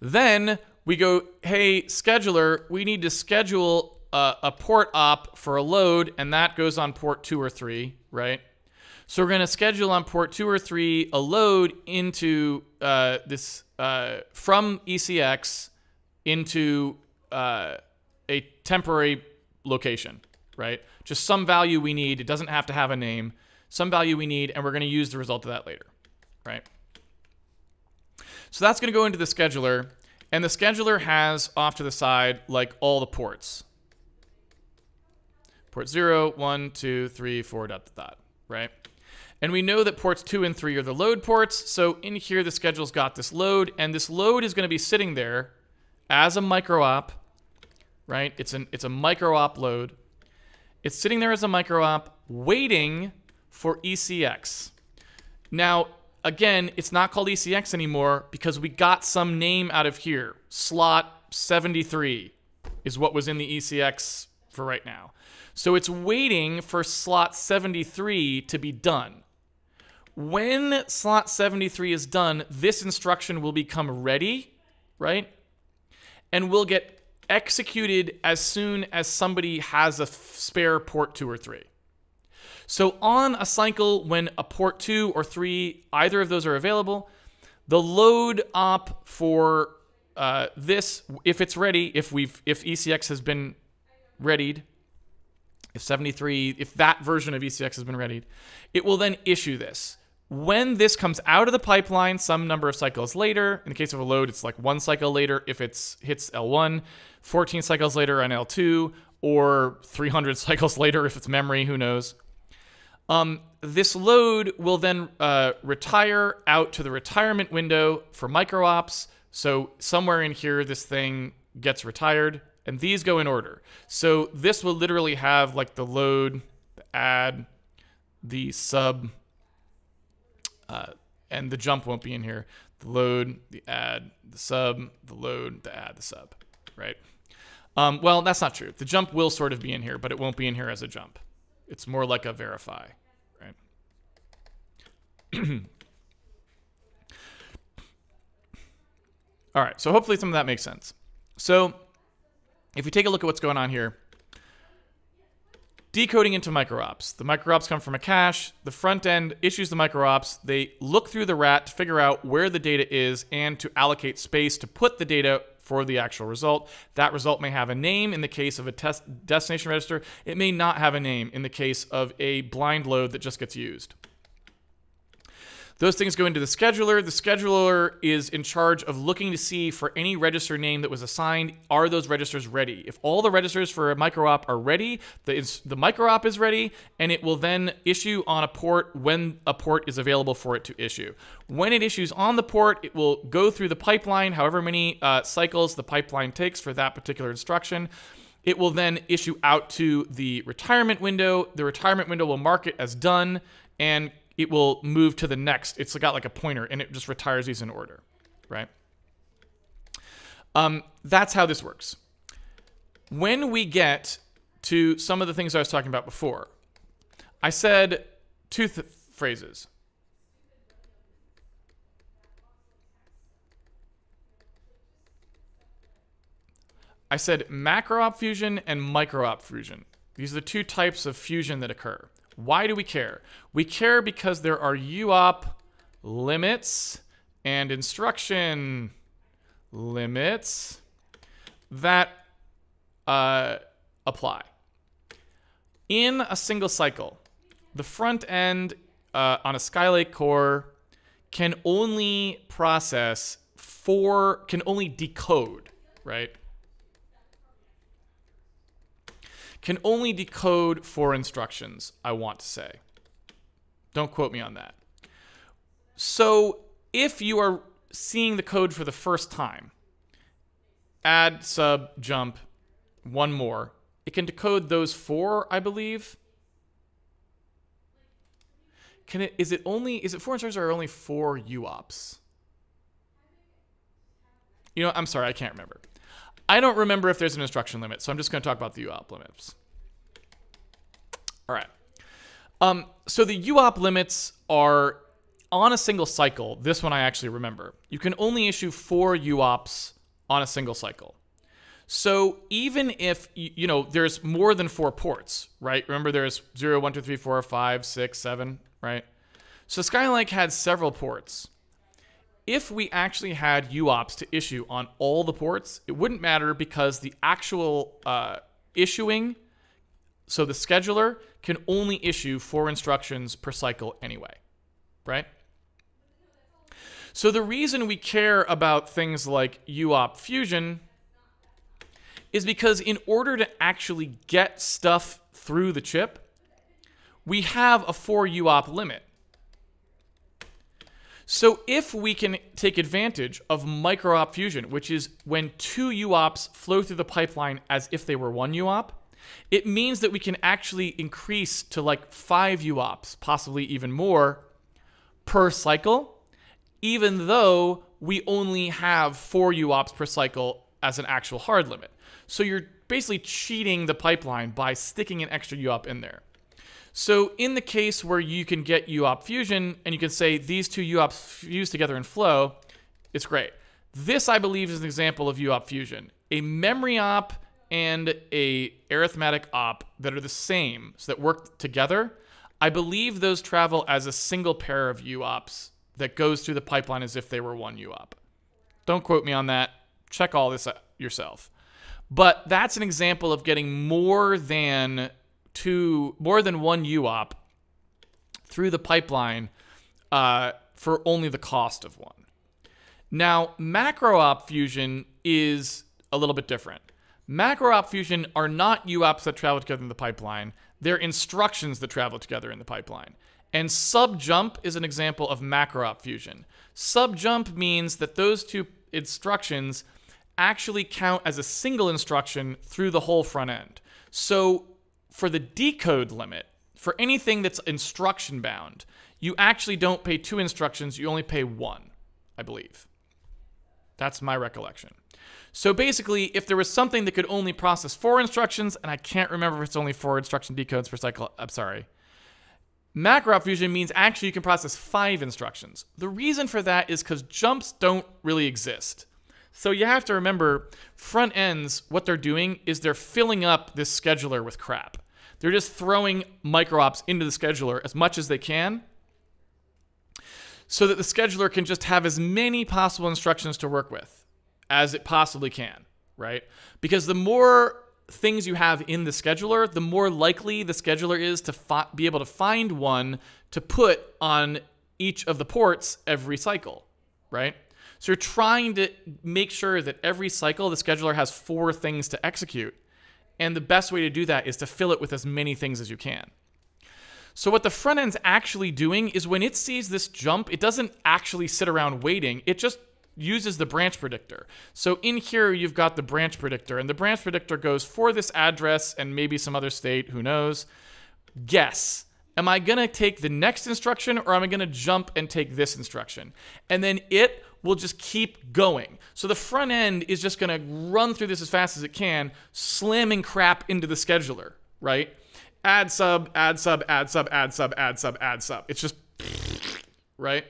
Then we go, hey, scheduler, we need to schedule a, a port op for a load, and that goes on port two or three, right? So we're going to schedule on port two or three a load into uh, this uh, from ECX into uh, a temporary location, right? Just some value we need. It doesn't have to have a name. Some value we need, and we're going to use the result of that later, right? So that's going to go into the scheduler, and the scheduler has off to the side like all the ports. Port 0, 1, 2, 3, 4, dot, dot, dot, right? And we know that ports 2 and 3 are the load ports, so in here the schedule's got this load, and this load is going to be sitting there as a micro op, right? It's, an, it's a micro op load. It's sitting there as a micro op waiting for ECX. Now, again, it's not called ECX anymore because we got some name out of here. Slot 73 is what was in the ECX for right now. So it's waiting for slot 73 to be done. When slot 73 is done, this instruction will become ready, right? And will get executed as soon as somebody has a spare port 2 or 3. So on a cycle when a port 2 or 3, either of those are available, the load op for uh, this, if it's ready, if we've if ECX has been readied, if 73, if that version of ECX has been readied, it will then issue this. When this comes out of the pipeline, some number of cycles later, in the case of a load, it's like one cycle later if it hits L1, 14 cycles later on L2, or 300 cycles later if it's memory, who knows. Um, this load will then uh, retire out to the retirement window for micro ops. So somewhere in here, this thing gets retired, and these go in order. So this will literally have like the load, the add, the sub, uh, and the jump won't be in here. The load, the add, the sub, the load, the add, the sub, right? Um, well, that's not true. The jump will sort of be in here, but it won't be in here as a jump. It's more like a verify, right? All right, so hopefully some of that makes sense. So if we take a look at what's going on here, decoding into microops. The microops come from a cache. The front end issues the microops. They look through the rat to figure out where the data is and to allocate space to put the data for the actual result. That result may have a name in the case of a test destination register. It may not have a name in the case of a blind load that just gets used. Those things go into the scheduler. The scheduler is in charge of looking to see for any register name that was assigned, are those registers ready? If all the registers for a micro-op are ready, the, the micro-op is ready, and it will then issue on a port when a port is available for it to issue. When it issues on the port, it will go through the pipeline, however many uh, cycles the pipeline takes for that particular instruction. It will then issue out to the retirement window. The retirement window will mark it as done and it will move to the next. It's got like a pointer and it just retires these in order, right? Um, that's how this works. When we get to some of the things I was talking about before, I said two phrases. I said macro op fusion and micro op fusion. These are the two types of fusion that occur. Why do we care? We care because there are UOP limits and instruction limits that uh, apply. In a single cycle, the front end uh, on a Skylake core can only process four, can only decode, right? Can only decode four instructions, I want to say. Don't quote me on that. So if you are seeing the code for the first time, add, sub, jump, one more, it can decode those four, I believe. Can it, is it only, is it four instructions or only four UOPs? You know, I'm sorry, I can't remember. I don't remember if there's an instruction limit, so I'm just going to talk about the UOP limits. All right. Um, so the UOP limits are on a single cycle. This one I actually remember. You can only issue four UOPs on a single cycle. So even if, you know, there's more than four ports, right? Remember there's 0, 1, 2, 3, 4, 5, 6, 7, right? So Skylake had several ports. If we actually had UOPS to issue on all the ports, it wouldn't matter because the actual uh, issuing, so the scheduler can only issue four instructions per cycle anyway, right? So the reason we care about things like UOP fusion is because in order to actually get stuff through the chip, we have a 4 UOP limit. So if we can take advantage of micro-op fusion, which is when two UOPs flow through the pipeline as if they were one UOP, it means that we can actually increase to like five UOPs, possibly even more, per cycle, even though we only have four UOPs per cycle as an actual hard limit. So you're basically cheating the pipeline by sticking an extra UOP in there. So in the case where you can get UOP fusion and you can say these two UOPs fuse together in flow, it's great. This, I believe, is an example of UOP fusion. A memory op and a arithmetic op that are the same, so that work together. I believe those travel as a single pair of UOPs that goes through the pipeline as if they were one UOP. Don't quote me on that. Check all this yourself. But that's an example of getting more than to more than one UOP through the pipeline uh, for only the cost of one. Now, macro op fusion is a little bit different. Macro op fusion are not UOPs that travel together in the pipeline. They're instructions that travel together in the pipeline. And sub jump is an example of macro op fusion. Sub jump means that those two instructions actually count as a single instruction through the whole front end. So for the decode limit, for anything that's instruction bound, you actually don't pay two instructions, you only pay one, I believe. That's my recollection. So basically, if there was something that could only process four instructions, and I can't remember if it's only four instruction decodes per cycle, I'm sorry. Macro fusion means actually you can process five instructions. The reason for that is because jumps don't really exist. So you have to remember, front ends, what they're doing is they're filling up this scheduler with crap. They're just throwing micro-ops into the scheduler as much as they can so that the scheduler can just have as many possible instructions to work with as it possibly can, right? Because the more things you have in the scheduler, the more likely the scheduler is to be able to find one to put on each of the ports every cycle, right? So you're trying to make sure that every cycle the scheduler has four things to execute. And the best way to do that is to fill it with as many things as you can. So what the front end's actually doing is when it sees this jump, it doesn't actually sit around waiting. It just uses the branch predictor. So in here, you've got the branch predictor, and the branch predictor goes for this address and maybe some other state, who knows. Guess. Am I going to take the next instruction or am I going to jump and take this instruction? And then it will just keep going. So the front end is just going to run through this as fast as it can, slamming crap into the scheduler, right? Add sub, add sub, add sub, add sub, add sub, add sub. It's just, right?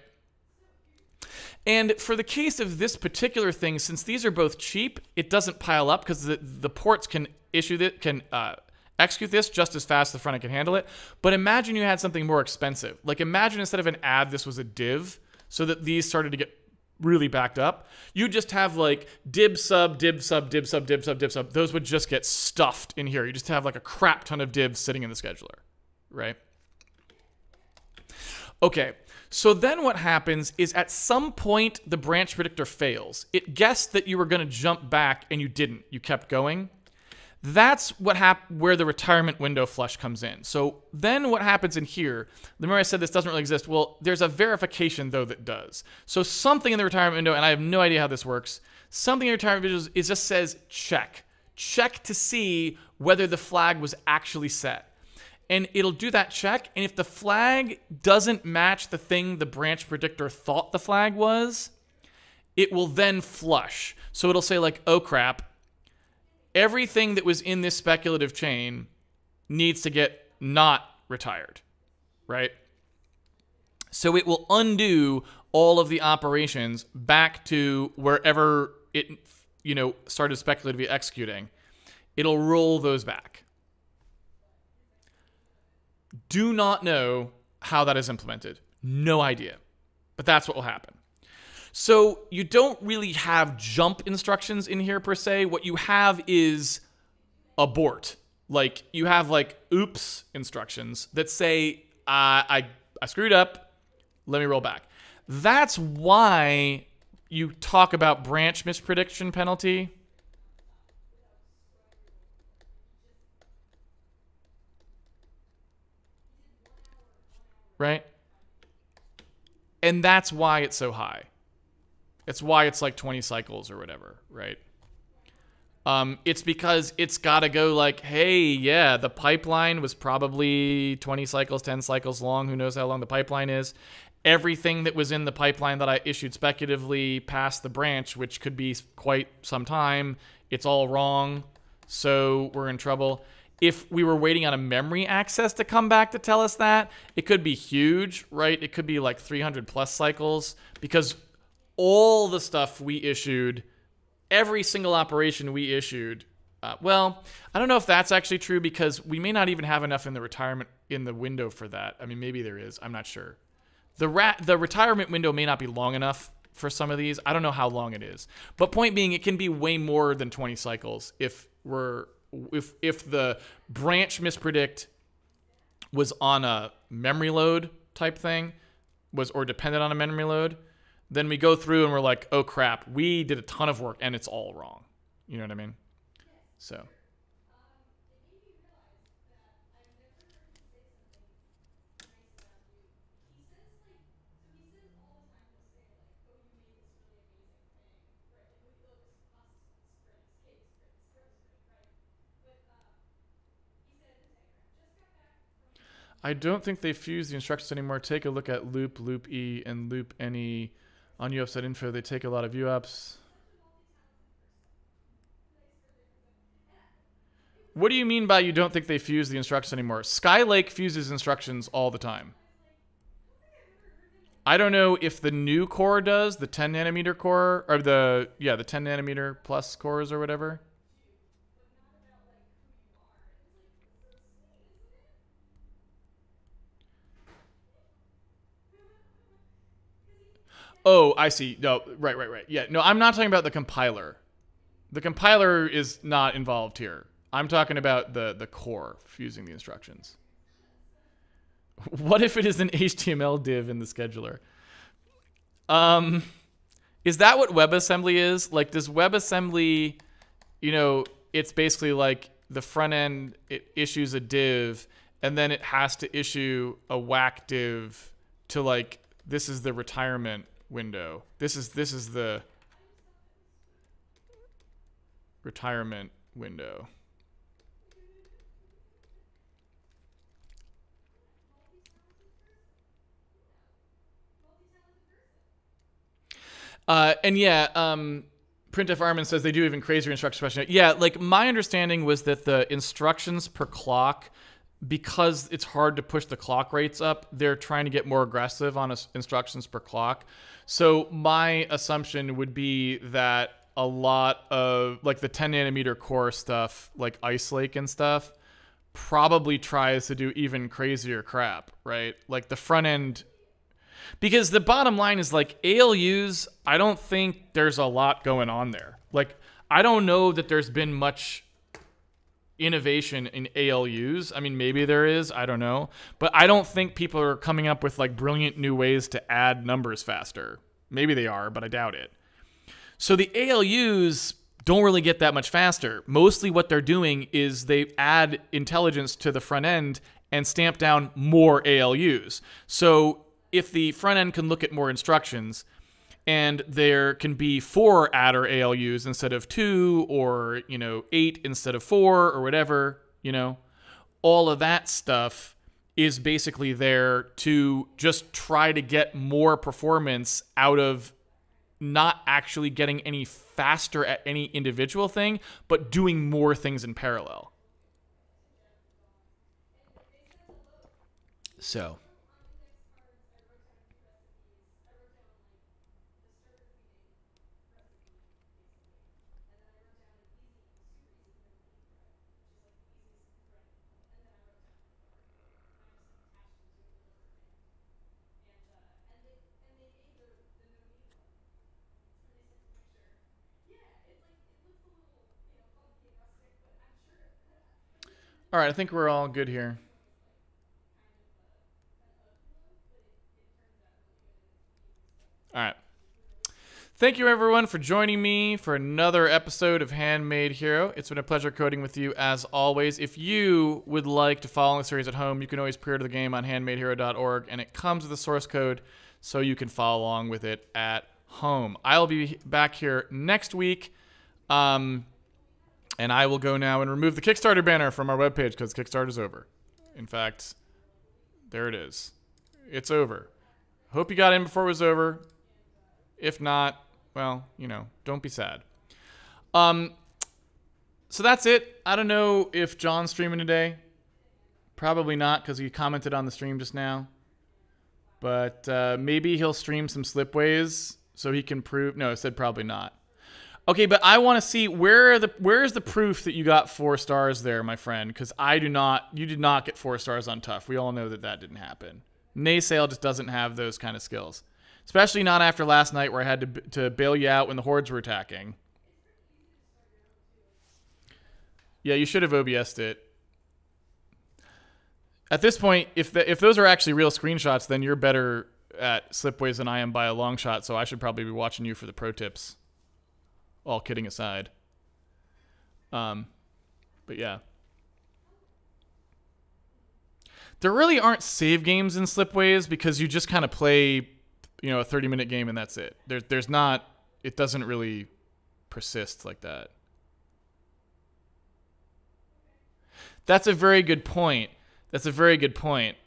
And for the case of this particular thing, since these are both cheap, it doesn't pile up because the, the ports can issue that can uh, execute this just as fast as the front end can handle it. But imagine you had something more expensive. Like imagine instead of an add, this was a div, so that these started to get really backed up, you just have like div sub, div sub, div sub, div sub, div sub. Those would just get stuffed in here. You just have like a crap ton of divs sitting in the scheduler, right? Okay, so then what happens is at some point the branch predictor fails. It guessed that you were going to jump back and you didn't. You kept going. That's what hap- where the retirement window flush comes in. So then what happens in here? Remember I said this doesn't really exist. Well, there's a verification though that does. So something in the retirement window, and I have no idea how this works. Something in retirement window is just says check. Check to see whether the flag was actually set. And it'll do that check, and if the flag doesn't match the thing the branch predictor thought the flag was, it will then flush. So it'll say like, oh crap, everything that was in this speculative chain needs to get not retired, right? So it will undo all of the operations back to wherever it, you know, started speculatively executing. It'll roll those back. Do not know how that is implemented. No idea. But that's what will happen. So you don't really have jump instructions in here per se. What you have is abort. Like you have like oops instructions that say uh, I I screwed up. Let me roll back. That's why you talk about branch misprediction penalty. Right? And that's why it's so high. It's why it's like 20 cycles or whatever, right? Um, it's because it's got to go like, hey, yeah, the pipeline was probably 20 cycles, 10 cycles long. Who knows how long the pipeline is? Everything that was in the pipeline that I issued speculatively past the branch, which could be quite some time, it's all wrong. So we're in trouble. If we were waiting on a memory access to come back to tell us that, it could be huge, right? It could be like 300 plus cycles because all the stuff we issued, every single operation we issued. Uh, well, I don't know if that's actually true because we may not even have enough in the retirement in the window for that. I mean, maybe there is. I'm not sure. The rat the retirement window may not be long enough for some of these. I don't know how long it is. But point being, it can be way more than 20 cycles if we're if if the branch mispredict was on a memory load type thing was or dependent on a memory load then we go through and we're like, oh crap, we did a ton of work and it's all wrong. You know what I mean? So. I don't think they fuse the instructions anymore. Take a look at loop, loop E, and loop any on UFSet info, they take a lot of UOPs. What do you mean by you don't think they fuse the instructions anymore? Skylake fuses instructions all the time. I don't know if the new core does, the 10 nanometer core, or the, yeah, the 10 nanometer plus cores or whatever. Oh, I see. No, right, right, right. Yeah, no, I'm not talking about the compiler. The compiler is not involved here. I'm talking about the the core fusing the instructions. What if it is an HTML div in the scheduler? Um, is that what WebAssembly is? Like, does WebAssembly, you know, it's basically like the front end it issues a div, and then it has to issue a whack div to like this is the retirement window. This is this is the retirement window. Uh, and yeah, um, Printf Armin says they do even crazier instructions. Yeah, like my understanding was that the instructions per clock because it's hard to push the clock rates up, they're trying to get more aggressive on instructions per clock. So my assumption would be that a lot of like the 10 nanometer core stuff, like Ice Lake and stuff, probably tries to do even crazier crap, right? Like the front end because the bottom line is like ALUs, I don't think there's a lot going on there. Like I don't know that there's been much innovation in ALUs. I mean, maybe there is, I don't know. But I don't think people are coming up with like brilliant new ways to add numbers faster. Maybe they are, but I doubt it. So the ALUs don't really get that much faster. Mostly what they're doing is they add intelligence to the front end and stamp down more ALUs. So if the front end can look at more instructions, and there can be four adder ALUs instead of two, or you know, eight instead of four, or whatever, you know, all of that stuff is basically there to just try to get more performance out of not actually getting any faster at any individual thing, but doing more things in parallel. So. All right, I think we're all good here. All right. Thank you, everyone, for joining me for another episode of Handmade Hero. It's been a pleasure coding with you as always. If you would like to follow the series at home, you can always pre-order the game on handmadehero.org, and it comes with the source code so you can follow along with it at home. I'll be back here next week, um, and I will go now and remove the Kickstarter banner from our webpage because Kickstarter's over. In fact, there it is. It's over. Hope you got in before it was over. If not, well, you know, don't be sad. Um, so that's it. I don't know if John's streaming today. Probably not because he commented on the stream just now. But uh, maybe he'll stream some slipways so he can prove. No, I said probably not. Okay, but I want to see where the where is the proof that you got four stars there, my friend? Because I do not. You did not get four stars on tough. We all know that that didn't happen. Naysale just doesn't have those kind of skills. Especially not after last night where I had to, to bail you out when the hordes were attacking. Yeah, you should have OBS'd it. At this point, if the, if those are actually real screenshots, then you're better at slipways than I am by a long shot, so I should probably be watching you for the pro tips. All kidding aside. Um, but yeah. There really aren't save games in slipways because you just kind of play you know a 30 minute game and that's it. There's there's not it doesn't really persist like that. That's a very good point. That's a very good point.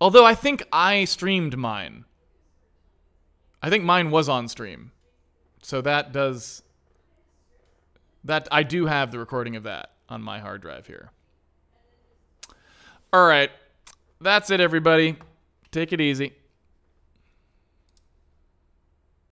Although i think i streamed mine. I think mine was on stream so that does that i do have the recording of that on my hard drive here. All right. That's it everybody. Take it easy